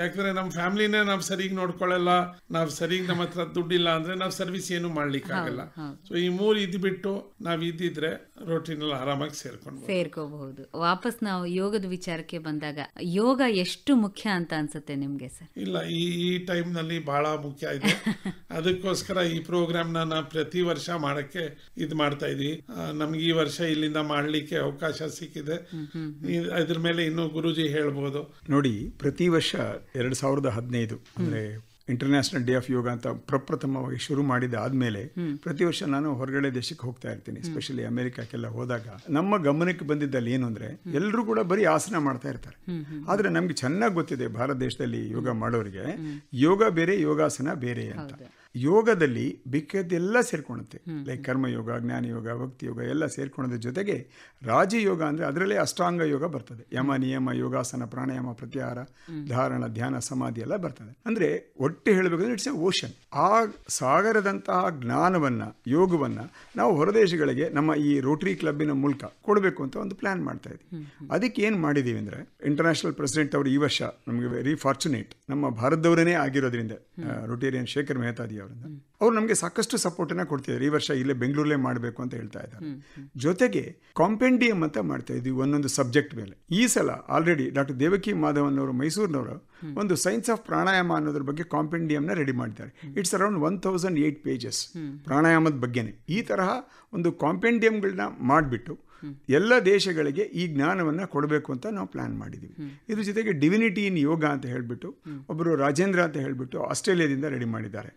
ಯಾಕಂದ್ರೆ ನಮ್ಮ ಫ್ಯಾಮಿಲಿನೇ ನಾವು ಸರಿಯಾಗಿ ನೋಡ್ಕೊಳ್ಳಲ್ಲ. ನಾವು ಸರಿಗ್ ನಮ್ಮ ಹತ್ರ ದುಡ್ಡಿಲ್ಲ ಅಂದ್ರೆ ನಾವು ಸರ್ವಿಸ್ ಏನು ಮಾಡ್ಲಿಕ್ಕೆ ಆಗಲ್ಲ. ಸೊ ಈ ಮೂರು ಇದ್ ಬಿಟ್ಟು ನಾವ್ ಇದ್ದಿದ್ರೆ ರೋಟ್ರಿನಲ್ಲಿ ಆರಾಮಾಗಿ ಸೇರ್ಕೊಂಡು ಸೇರ್ಕೋಬಹುದು. ವಾಪಸ್ ವಾಪಸ್ ನಾವು ಯೋಗದ ವಿಚಾರಕ್ಕೆ ಬಂದಾಗ ಯೋಗ ಎಷ್ಟು ಮುಖ್ಯ ಅಂತ ಅನ್ಸುತ್ತೆ ನಿಮ್ಗೆ ಸರ್ ಇಲ್ಲ ಈ ಈ ಟೈಮ್ನಲ್ಲಿ ಬಹಳ ಮುಖ್ಯ ಇದೆ. ಅದಕ್ಕೋಸ್ಕರ ಈ ಪ್ರೋಗ್ರಾಮ್ನ ನಾವು ಪ್ರತಿ ವರ್ಷ ಮಾಡಕ್ಕೆ ಇದು ಮಾಡ್ತಾ ಇದ್ವಿ. ಆ, ನಮ್ಗೆ ಈ ವರ್ಷ ಇಲ್ಲಿಂದ ಮಾಡಲಿಕ್ಕೆ ಅವಕಾಶ ಸಿಕ್ಕಿದೆ. ಅದ್ರ ಇದ್ರ ಮೇಲೆ ಇನ್ನು ಗುರುಜಿ ಹೇಳ್ಬೋದು. ನೋಡಿ ಪ್ರತಿ ವರ್ಷ ಎರಡ್ ಸಾವಿರದ ಹದಿನೈದು ಅಂದ್ರೆ ಇಂಟರ್ನ್ಯಾಷನಲ್ ಡೇ ಆಫ್ ಯೋಗ ಅಂತ ಪ್ರಪ್ರಥಮವಾಗಿ ಶುರು ಮಾಡಿದ ಆದ್ಮೇಲೆ ಪ್ರತಿ ವರ್ಷ ನಾನು ಹೊರಗಡೆ ದೇಶಕ್ಕೆ ಹೋಗ್ತಾ ಇರ್ತೀನಿ ಸ್ಪೆಷಲಿ ಅಮೆರಿಕಕ್ಕೆಲ್ಲ ಹೋದಾಗ. ನಮ್ಮ ಗಮನಕ್ಕೆ ಬಂದಿದ್ದಲ್ಲಿ ಏನು ಅಂದ್ರೆ ಎಲ್ಲರೂ ಕೂಡ ಬರೀ ಆಸನ ಮಾಡ್ತಾ ಇರ್ತಾರೆ. ಆದ್ರೆ ನಮ್ಗೆ ಚೆನ್ನಾಗಿ ಗೊತ್ತಿದೆ ಭಾರತ ದೇಶದಲ್ಲಿ ಯೋಗ ಮಾಡೋರಿಗೆ ಯೋಗ ಬೇರೆ ಯೋಗಾಸನ ಬೇರೆ ಅಂತ. ಯೋಗದಲ್ಲಿ ಬಿಕ್ಕದ್ದೆಲ್ಲ ಸೇರ್ಕೊಳುತ್ತೆ. ಲೈಕ್ ಕರ್ಮಯೋಗ ಜ್ಞಾನ ಯೋಗ ಭಕ್ತಿ ಯೋಗ ಎಲ್ಲ ಸೇರ್ಕೊಳ್ಳೋದ್ರ ಜೊತೆಗೆ ರಾಜಯೋಗ ಅಂದ್ರೆ ಅದರಲ್ಲೇ ಅಷ್ಟಾಂಗ ಯೋಗ ಬರ್ತದೆ. ಯಮ ನಿಯಮ ಯೋಗಾಸನ ಪ್ರಾಣಾಯಾಮ ಪ್ರತ್ಯಾಹಾರ ಧಾರಣ ಧ್ಯಾನ ಸಮಾಧಿ ಎಲ್ಲ ಬರ್ತದೆ. ಅಂದ್ರೆ ಒಟ್ಟು ಹೇಳಬೇಕಂದ್ರೆ ಇಟ್ಸ್ ಎ ಓಷನ್ ಆ ಸಾಗರದಂತಹ ಜ್ಞಾನವನ್ನ ಯೋಗವನ್ನ ನಾವು ಹೊರದೇಶಗಳಿಗೆ ನಮ್ಮ ಈ ರೋಟರಿ ಕ್ಲಬ್ಬಿನ ಮೂಲಕ ಕೊಡಬೇಕು ಅಂತ ಒಂದು ಪ್ಲಾನ್ ಮಾಡ್ತಾ ಇದ್ದೀವಿ. ಅದಕ್ಕೆ ಏನು ಮಾಡಿದೀವಿ ಅಂದ್ರೆ ಇಂಟರ್ನ್ಯಾಷನಲ್ ಪ್ರೆಸಿಡೆಂಟ್ ಅವರು ಈ ವರ್ಷ ನಮಗೆ ವೆರಿ ಫಾರ್ಚುನೇಟ್ ನಮ್ಮ ಭಾರತದವರೇ ಆಗಿರೋದ್ರಿಂದ ರೋಟೇರಿಯನ್ ಶೇಖರ್ ಮೆಹತಾದಿ ಅವರಿಂದ. ಅವ್ರು ನಮಗೆ ಸಾಕಷ್ಟು ಸಪೋರ್ಟ್ ಅನ್ನ ಕೊಡ್ತಿದ್ದಾರೆ ಈ ವರ್ಷ ಇಲ್ಲೇ ಬೆಂಗಳೂರಲ್ಲೇ ಮಾಡಬೇಕು ಅಂತ ಹೇಳ್ತಾ ಇದ್ದಾರೆ. ಜೊತೆಗೆ ಕಾಂಪೆಂಡಿಯಂ ಅಂತ ಮಾಡ್ತಾ ಇದ್ವಿ ಒಂದೊಂದು ಸಬ್ಜೆಕ್ಟ್ ಮೇಲೆ. ಈ ಸಲ ಆಲ್ರೆಡಿ ಡಾಕ್ಟರ್ ದೇವಕಿ ಮಾಧವನ್ ಅವರು ಮೈಸೂರಿನವರು ಒಂದು ಸೈನ್ಸ್ ಆಫ್ ಪ್ರಾಣಾಯಾಮ ಅನ್ನೋದ್ರ ಬಗ್ಗೆ ಕಾಂಪೆಂಡಿಯಂನ ರೆಡಿ ಮಾಡಿದ್ದಾರೆ it's around one thousand eight pages ಪ್ರಾಣಾಯಾಮದ ಬಗ್ಗೆನೇ. ಈ ತರಹ ಒಂದು ಕಾಂಪೆಂಡಿಯಂಗಳನ್ನ ಮಾಡಿಬಿಟ್ಟು ಎಲ್ಲ ದೇಶಗಳಿಗೆ ಈ ಜ್ಞಾನವನ್ನ ಕೊಡಬೇಕು ಅಂತ ನಾವು ಪ್ಲಾನ್ ಮಾಡಿದ್ದೀವಿ ಇದ್ರ ಜೊತೆಗೆ ಡಿವಿನಿಟಿ ಇನ್ ಯೋಗ ಅಂತ ಹೇಳಿಬಿಟ್ಟು ಒಬ್ಬರು ರಾಜೇಂದ್ರ ಅಂತ ಹೇಳಿಬಿಟ್ಟು ಆಸ್ಟ್ರೇಲಿಯಾದಿಂದ ರೆಡಿ ಮಾಡಿದ್ದಾರೆ.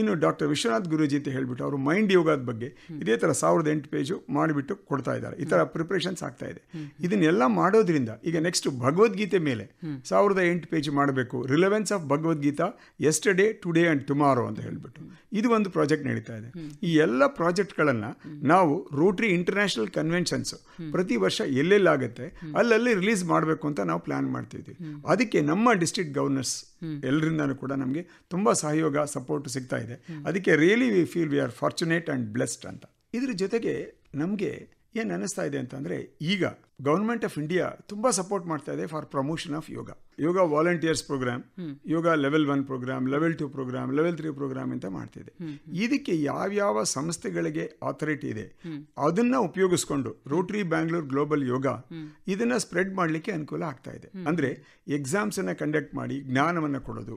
ಇನ್ನು ಡಾಕ್ಟರ್ ವಿಶ್ವನಾಥ್ ಗುರೂಜಿ ಅಂತ ಹೇಳಿಬಿಟ್ಟು ಅವರು ಮೈಂಡ್ ಯೋಗದ ಬಗ್ಗೆ ಇದೇ ತರ ಸಾವಿರದ ಎಂಟು ಪೇಜು ಮಾಡಿಬಿಟ್ಟು ಕೊಡ್ತಾ ಇದ್ದಾರೆ. ಈ ಥರ ಪ್ರಿಪ್ರೇಷನ್ಸ್ ಆಗ್ತಾ ಇದೆ. ಇದನ್ನೆಲ್ಲ ಮಾಡೋದ್ರಿಂದ ಈಗ ನೆಕ್ಸ್ಟ್ ಭಗವದ್ಗೀತೆ ಮೇಲೆ ಸಾವಿರದ ಎಂಟು ಪೇಜ್ ಮಾಡಬೇಕು. Relevance of Bhagavad Gita yesterday today and tomorrow ಅಂತ ಹೇಳ್ಬಿಟ್ಟು. ಇದು ಒಂದು ಪ್ರಾಜೆಕ್ಟ್ ನಡೀತಾ ಇದೆ. ಈ ಎಲ್ಲ ಪ್ರಾಜೆಕ್ಟ್ಗಳನ್ನು ನಾವು ರೋಟ್ರಿ ಇಂಟರ್ನ್ಯಾಷನಲ್ ಕನ್ವೆನ್ಷನ್ಸ್ ಪ್ರತಿ ವರ್ಷ ಎಲ್ಲೆಲ್ಲಾಗುತ್ತೆ ಅಲ್ಲಲ್ಲಿ ರಿಲೀಸ್ ಮಾಡಬೇಕು ಅಂತ ನಾವು ಪ್ಲ್ಯಾನ್ ಮಾಡ್ತಿದ್ವಿ. ಅದಕ್ಕೆ ನಮ್ಮ ಡಿಸ್ಟ್ರಿಕ್ಟ್ ಗವರ್ನರ್ಸ್ ಎಲ್ಲರಿಂದನೂ ಕೂಡ ನಮಗೆ ತುಂಬಾ ಸಹಯೋಗ ಸಪೋರ್ಟ್ ಸಿಗ್ತಾ ಇದೆ. ಅದಕ್ಕೆ really we feel we are fortunate and blessed ಅಂತ. ಇದ್ರ ಜೊತೆಗೆ ನಮಗೆ ಏನು ಅನ್ನಿಸ್ತಾ ಇದೆ ಅಂತಂದ್ರೆ ಈಗ ಗವರ್ಮೆಂಟ್ ಆಫ್ ಇಂಡಿಯಾ ತುಂಬಾ ಸಪೋರ್ಟ್ ಮಾಡ್ತಾ ಇದೆ for promotion of yoga yoga volunteers programme yoga level one programme level two programme level three programme ಅಂತ ಮಾಡ್ತಿದೆ ಇದಕ್ಕೆ ಯಾವ್ಯಾವ ಸಂಸ್ಥೆಗಳಿಗೆ ಅಥಾರಿಟಿ ಇದೆ ಅದನ್ನ ಉಪಯೋಗಿಸ್ಕೊಂಡು ರೋಟರಿ ಬ್ಯಾಂಗ್ಳೂರ್ ಗ್ಲೋಬಲ್ ಯೋಗ ಇದನ್ನ ಸ್ಪ್ರೆಡ್ ಮಾಡಲಿಕ್ಕೆ ಅನುಕೂಲ ಆಗ್ತಾ ಇದೆ. ಅಂದ್ರೆ ಎಕ್ಸಾಮ್ಸ್ ಅನ್ನ ಕಂಡಕ್ಟ್ ಮಾಡಿ ಜ್ಞಾನವನ್ನ ಕೊಡೋದು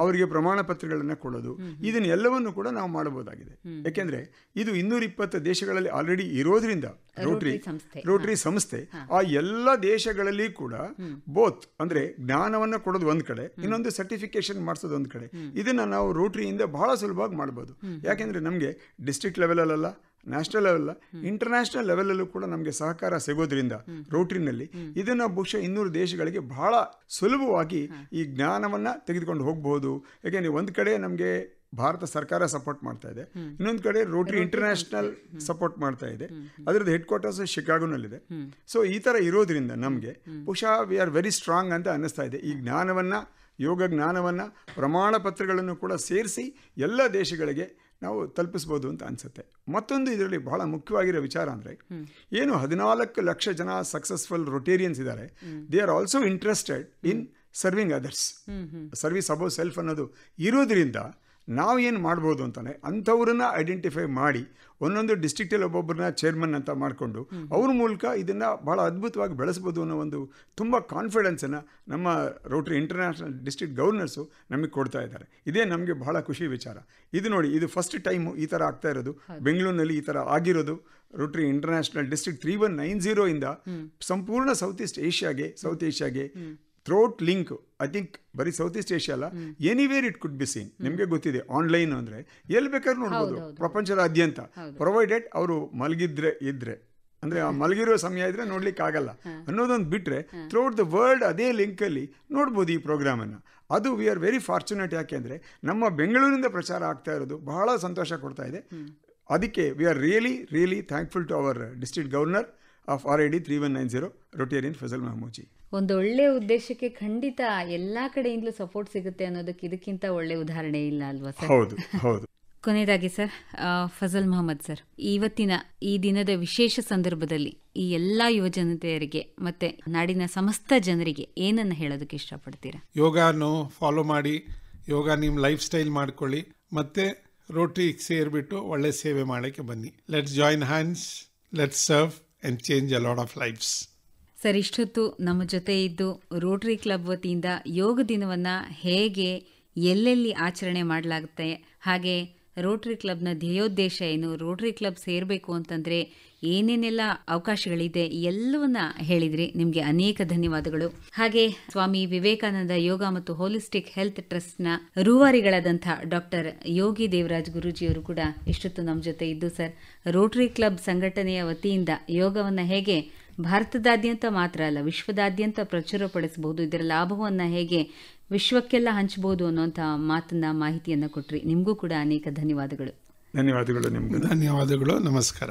ಅವರಿಗೆ ಪ್ರಮಾಣ ಪತ್ರಗಳನ್ನ ಕೊಡೋದು ಇದನ್ನೆಲ್ಲವನ್ನು ಕೂಡ ನಾವು ಮಾಡಬಹುದಾಗಿದೆ. ಯಾಕೆಂದ್ರೆ ಇದು ಇನ್ನೂರ ಇಪ್ಪತ್ತು ದೇಶಗಳಲ್ಲಿ ಆಲ್ರೆಡಿ ಇರೋದ್ರಿಂದ ರೋಟರಿ. ರೋಟರಿ ಸಂಸ್ಥೆ ಆ ಎಲ್ಲ ದೇಶಗಳಲ್ಲಿ ಕೂಡ ಬೋತ್ ಅಂದ್ರೆ ಜ್ಞಾನವನ್ನ ಕೊಡೋದು ಒಂದ್ ಕಡೆ ಇನ್ನೊಂದು ಸರ್ಟಿಫಿಕೇಶನ್ ಮಾಡಿಸೋದು ಒಂದ್ ಕಡೆ. ಇದನ್ನ ನಾವು ರೋಟ್ರಿಯಿಂದ ಬಹಳ ಸುಲಭವಾಗಿ ಮಾಡಬಹುದು ಯಾಕೆಂದ್ರೆ ನಮಗೆ ಡಿಸ್ಟ್ರಿಕ್ಟ್ ಲೆವೆಲಲ್ಲ ಅಲ್ಲ ನ್ಯಾಷನಲ್ ಲೆವೆಲ್ ಇಂಟರ್ನ್ಯಾಷನಲ್ ಲೆವೆಲಲ್ಲೂ ಕೂಡ ನಮಗೆ ಸಹಕಾರ ಸಿಗೋದ್ರಿಂದ ರೋಟ್ರಿನಲ್ಲಿ ಇದನ್ನ ಬಹುಶಃ ಇನ್ನೂರು ದೇಶಗಳಿಗೆ ಬಹಳ ಸುಲಭವಾಗಿ ಈ ಜ್ಞಾನವನ್ನ ತೆಗೆದುಕೊಂಡು ಹೋಗಬಹುದು. ಯಾಕೆಂದ್ರೆ ಒಂದ್ ಕಡೆ ನಮಗೆ ಭಾರತ ಸರ್ಕಾರ ಸಪೋರ್ಟ್ ಮಾಡ್ತಾ ಇದೆ. ಇನ್ನೊಂದು ಕಡೆ ರೋಟರಿ ಇಂಟರ್ನ್ಯಾಷನಲ್ ಸಪೋರ್ಟ್ ಮಾಡ್ತಾ ಇದೆ. ಅದರದ್ದು ಹೆಡ್ ಕ್ವಾರ್ಟರ್ಸ್ ಶಿಕಾಗೋನಲ್ಲಿದೆ ಸೊ ಈ ಥರ ಇರೋದ್ರಿಂದ ನಮಗೆ ಬಹುಶಃ ವಿ ಆರ್ ವೆರಿ ಸ್ಟ್ರಾಂಗ್ ಅಂತ ಅನ್ನಿಸ್ತಾ ಇದೆ. ಈ ಜ್ಞಾನವನ್ನು ಯೋಗ ಜ್ಞಾನವನ್ನು ಪ್ರಮಾಣ ಪತ್ರಗಳನ್ನು ಕೂಡ ಸೇರಿಸಿ ಎಲ್ಲ ದೇಶಗಳಿಗೆ ನಾವು ತಲುಪಿಸ್ಬೋದು ಅಂತ ಅನ್ಸುತ್ತೆ. ಮತ್ತೊಂದು ಇದರಲ್ಲಿ ಬಹಳ ಮುಖ್ಯವಾಗಿರೋ ವಿಚಾರ ಅಂದರೆ ಏನು ಹದಿನಾಲ್ಕು ಲಕ್ಷ ಜನ ಸಕ್ಸಸ್ಫುಲ್ ರೊಟೇರಿಯನ್ಸ್ ಇದ್ದಾರೆ. They are also interested in serving others service above self ಅನ್ನೋದು ಇರೋದ್ರಿಂದ ನಾವು ಏನು ಮಾಡ್ಬೋದು ಅಂತಾನೆ ಅಂಥವ್ರನ್ನ ಐಡೆಂಟಿಫೈ ಮಾಡಿ ಒಂದೊಂದು ಡಿಸ್ಟ್ರಿಕ್ಟಲ್ಲಿ ಒಬ್ಬೊಬ್ಬರನ್ನ ಚೇರ್ಮನ್ ಅಂತ ಮಾಡಿಕೊಂಡು ಅವ್ರ ಮೂಲಕ ಇದನ್ನು ಭಾಳ ಅದ್ಭುತವಾಗಿ ಬೆಳೆಸ್ಬೋದು ಅನ್ನೋ ಒಂದು ತುಂಬ ಕಾನ್ಫಿಡೆನ್ಸನ್ನು ನಮ್ಮ ರೋಟ್ರಿ ಇಂಟರ್ನ್ಯಾಷನಲ್ ಡಿಸ್ಟ್ರಿಕ್ಟ್ ಗವರ್ನರ್ಸು ನಮಗೆ ಕೊಡ್ತಾ ಇದ್ದಾರೆ. ಇದೇ ನಮಗೆ ಬಹಳ ಖುಷಿ ವಿಚಾರ. ಇದು ನೋಡಿ ಇದು ಫಸ್ಟ್ ಟೈಮು ಈ ಥರ ಆಗ್ತಾ ಇರೋದು. ಬೆಂಗಳೂರಿನಲ್ಲಿ ಈ ಥರ ಆಗಿರೋದು. Rotary International district three one nine zero ಇಂದ ಸಂಪೂರ್ಣ ಸೌತ್ ಈಸ್ಟ್ ಏಷ್ಯಾಗೆ ಸೌತ್ ಏಷ್ಯಾಗೆ ಥ್ರೋಟ್ ಲಿಂಕ್ ಐ ಥಿಂಕ್ ಬರೀ ಸೌತ್ ಈಸ್ಟ್ ಏಷ್ಯಾ ಅಲ್ಲ anywhere it could be seen ನಿಮಗೆ ಗೊತ್ತಿದೆ ಆನ್ಲೈನ್ ಅಂದರೆ ಎಲ್ಲಿ ಬೇಕಾದ್ರೂ ನೋಡ್ಬೋದು ಪ್ರಪಂಚದಾದ್ಯಂತ ಪ್ರೊವೈಡೆಡ್ ಅವರು ಮಲಗಿದ್ರೆ ಇದ್ರೆ ಅಂದರೆ ಆ ಮಲಗಿರೋ ಸಮಯ ಇದ್ರೆ ನೋಡ್ಲಿಕ್ಕೆ ಆಗಲ್ಲ. ಅನ್ನೋದೊಂದು ಬಿಟ್ಟರೆ ಥ್ರೂಟ್ ದ ವರ್ಲ್ಡ್ ಅದೇ ಲಿಂಕಲ್ಲಿ ನೋಡ್ಬೋದು ಈ ಪ್ರೋಗ್ರಾಮನ್ನು ಅದು ವಿ ಆರ್ ವೆರಿ ಫಾರ್ಚುನೇಟ್ ಯಾಕೆಂದರೆ ನಮ್ಮ ಬೆಂಗಳೂರಿನಿಂದ ಪ್ರಚಾರ ಆಗ್ತಾ ಇರೋದು ಬಹಳ ಸಂತೋಷ ಕೊಡ್ತಾ ಇದೆ. ಅದಕ್ಕೆ we are really really thankful to our district governor of R I D three one nine zero Rotarian Fazal Mahmood ji ಒಂದು ಒಳ್ಳೆ ಉದ್ದೇಶಕ್ಕೆ ಖಂಡಿತ ಎಲ್ಲಾ ಕಡೆಯಿಂದಲೂ ಸಪೋರ್ಟ್ ಸಿಗುತ್ತೆ ಅನ್ನೋದಕ್ಕೆ ಇದಕ್ಕಿಂತ ಒಳ್ಳೆ ಉದಾಹರಣೆ ಇಲ್ಲ ಅಲ್ವಾ ಸರ್? ಹೌದು ಹೌದು. ಕೊನೆಯದಾಗಿ ಸರ್ ಫಜಲ್ ಮೊಹಮ್ಮದ್ ಸರ್ ಇವತ್ತಿನ ಈ ದಿನದ ವಿಶೇಷ ಸಂದರ್ಭದಲ್ಲಿ ಈ ಎಲ್ಲಾ ಯುವಜನತೆಯರಿಗೆ ಮತ್ತೆ ನಾಡಿನ ಸಮಸ್ತ ಜನರಿಗೆ ಏನನ್ನ ಹೇಳೋದಕ್ಕೆ ಇಷ್ಟಪಡ್ತೀರಾ? ಯೋಗನು ಫಾಲೋ ಮಾಡಿ ಯೋಗ ನಿಮ್ಮ ಲೈಫ್ ಸ್ಟೈಲ್ ಮಾಡ್ಕೊಳ್ಳಿ ಮತ್ತೆ ರೋಟ್ರಿಗೆ ಸೇರಿಬಿಟ್ಟು ಒಳ್ಳೆ ಸೇವೆ ಮಾಡೋಕ್ಕೆ ಬನ್ನಿ. Let's join hands let's serve and change a lot of lifes sir ಇಷ್ಟೊತ್ತು ನಮ್ಮ ಜೊತೆ ಇದ್ದು ರೋಟರಿ ಕ್ಲಬ್ ವತಿಯಿಂದ ಯೋಗ ದಿನವನ್ನು ಹೇಗೆ, ಎಲ್ಲೆಲ್ಲಿ ಆಚರಣೆ ಮಾಡಲಾಗುತ್ತೆ, ಹಾಗೆ ರೋಟರಿ ಕ್ಲಬ್ನ ಧ್ಯೇಯೋದ್ದೇಶ ಏನು, ರೋಟರಿ ಕ್ಲಬ್ ಸೇರಬೇಕು ಅಂತಂದರೆ ಏನೇನೆಲ್ಲ ಅವಕಾಶಗಳಿದೆ, ಎಲ್ಲವನ್ನ ಹೇಳಿದ್ರಿ. ನಿಮಗೆ ಅನೇಕ ಧನ್ಯವಾದಗಳು. ಹಾಗೆ ಸ್ವಾಮಿ ವಿವೇಕಾನಂದ ಯೋಗ ಮತ್ತು ಹೋಲಿಸ್ಟಿಕ್ ಹೆಲ್ತ್ ಟ್ರಸ್ಟ್ನ ರೂವಾರಿಗಳಾದಂಥ ಡಾಕ್ಟರ್ ಯೋಗಿ ದೇವರಾಜ್ ಗುರೂಜಿಯವರು ಕೂಡ ಇಷ್ಟೊತ್ತು ನಮ್ಮ ಜೊತೆ ಇದ್ದು ಸರ್. ರೋಟರಿ ಕ್ಲಬ್ ಸಂಘಟನೆಯ ವತಿಯಿಂದ ಯೋಗವನ್ನು ಹೇಗೆ ಭಾರತದಾದ್ಯಂತ ಮಾತ್ರ ಅಲ್ಲ ವಿಶ್ವದಾದ್ಯಂತ ಪ್ರಚುರಪಡಿಸಬಹುದು. ಇದರ ಲಾಭವನ್ನು ಹೇಗೆ ವಿಶ್ವಕ್ಕೆಲ್ಲ ಹಂಚಬಹುದು ಅನ್ನೋಂಥ ಮಾತನ್ನ ಮಾಹಿತಿಯನ್ನು ಕೊಟ್ರಿ. ನಿಮಗೂ ಕೂಡ ಅನೇಕ ಧನ್ಯವಾದಗಳು. ಧನ್ಯವಾದಗಳು ನಿಮ್ಗೆ. ಧನ್ಯವಾದಗಳು. ನಮಸ್ಕಾರ.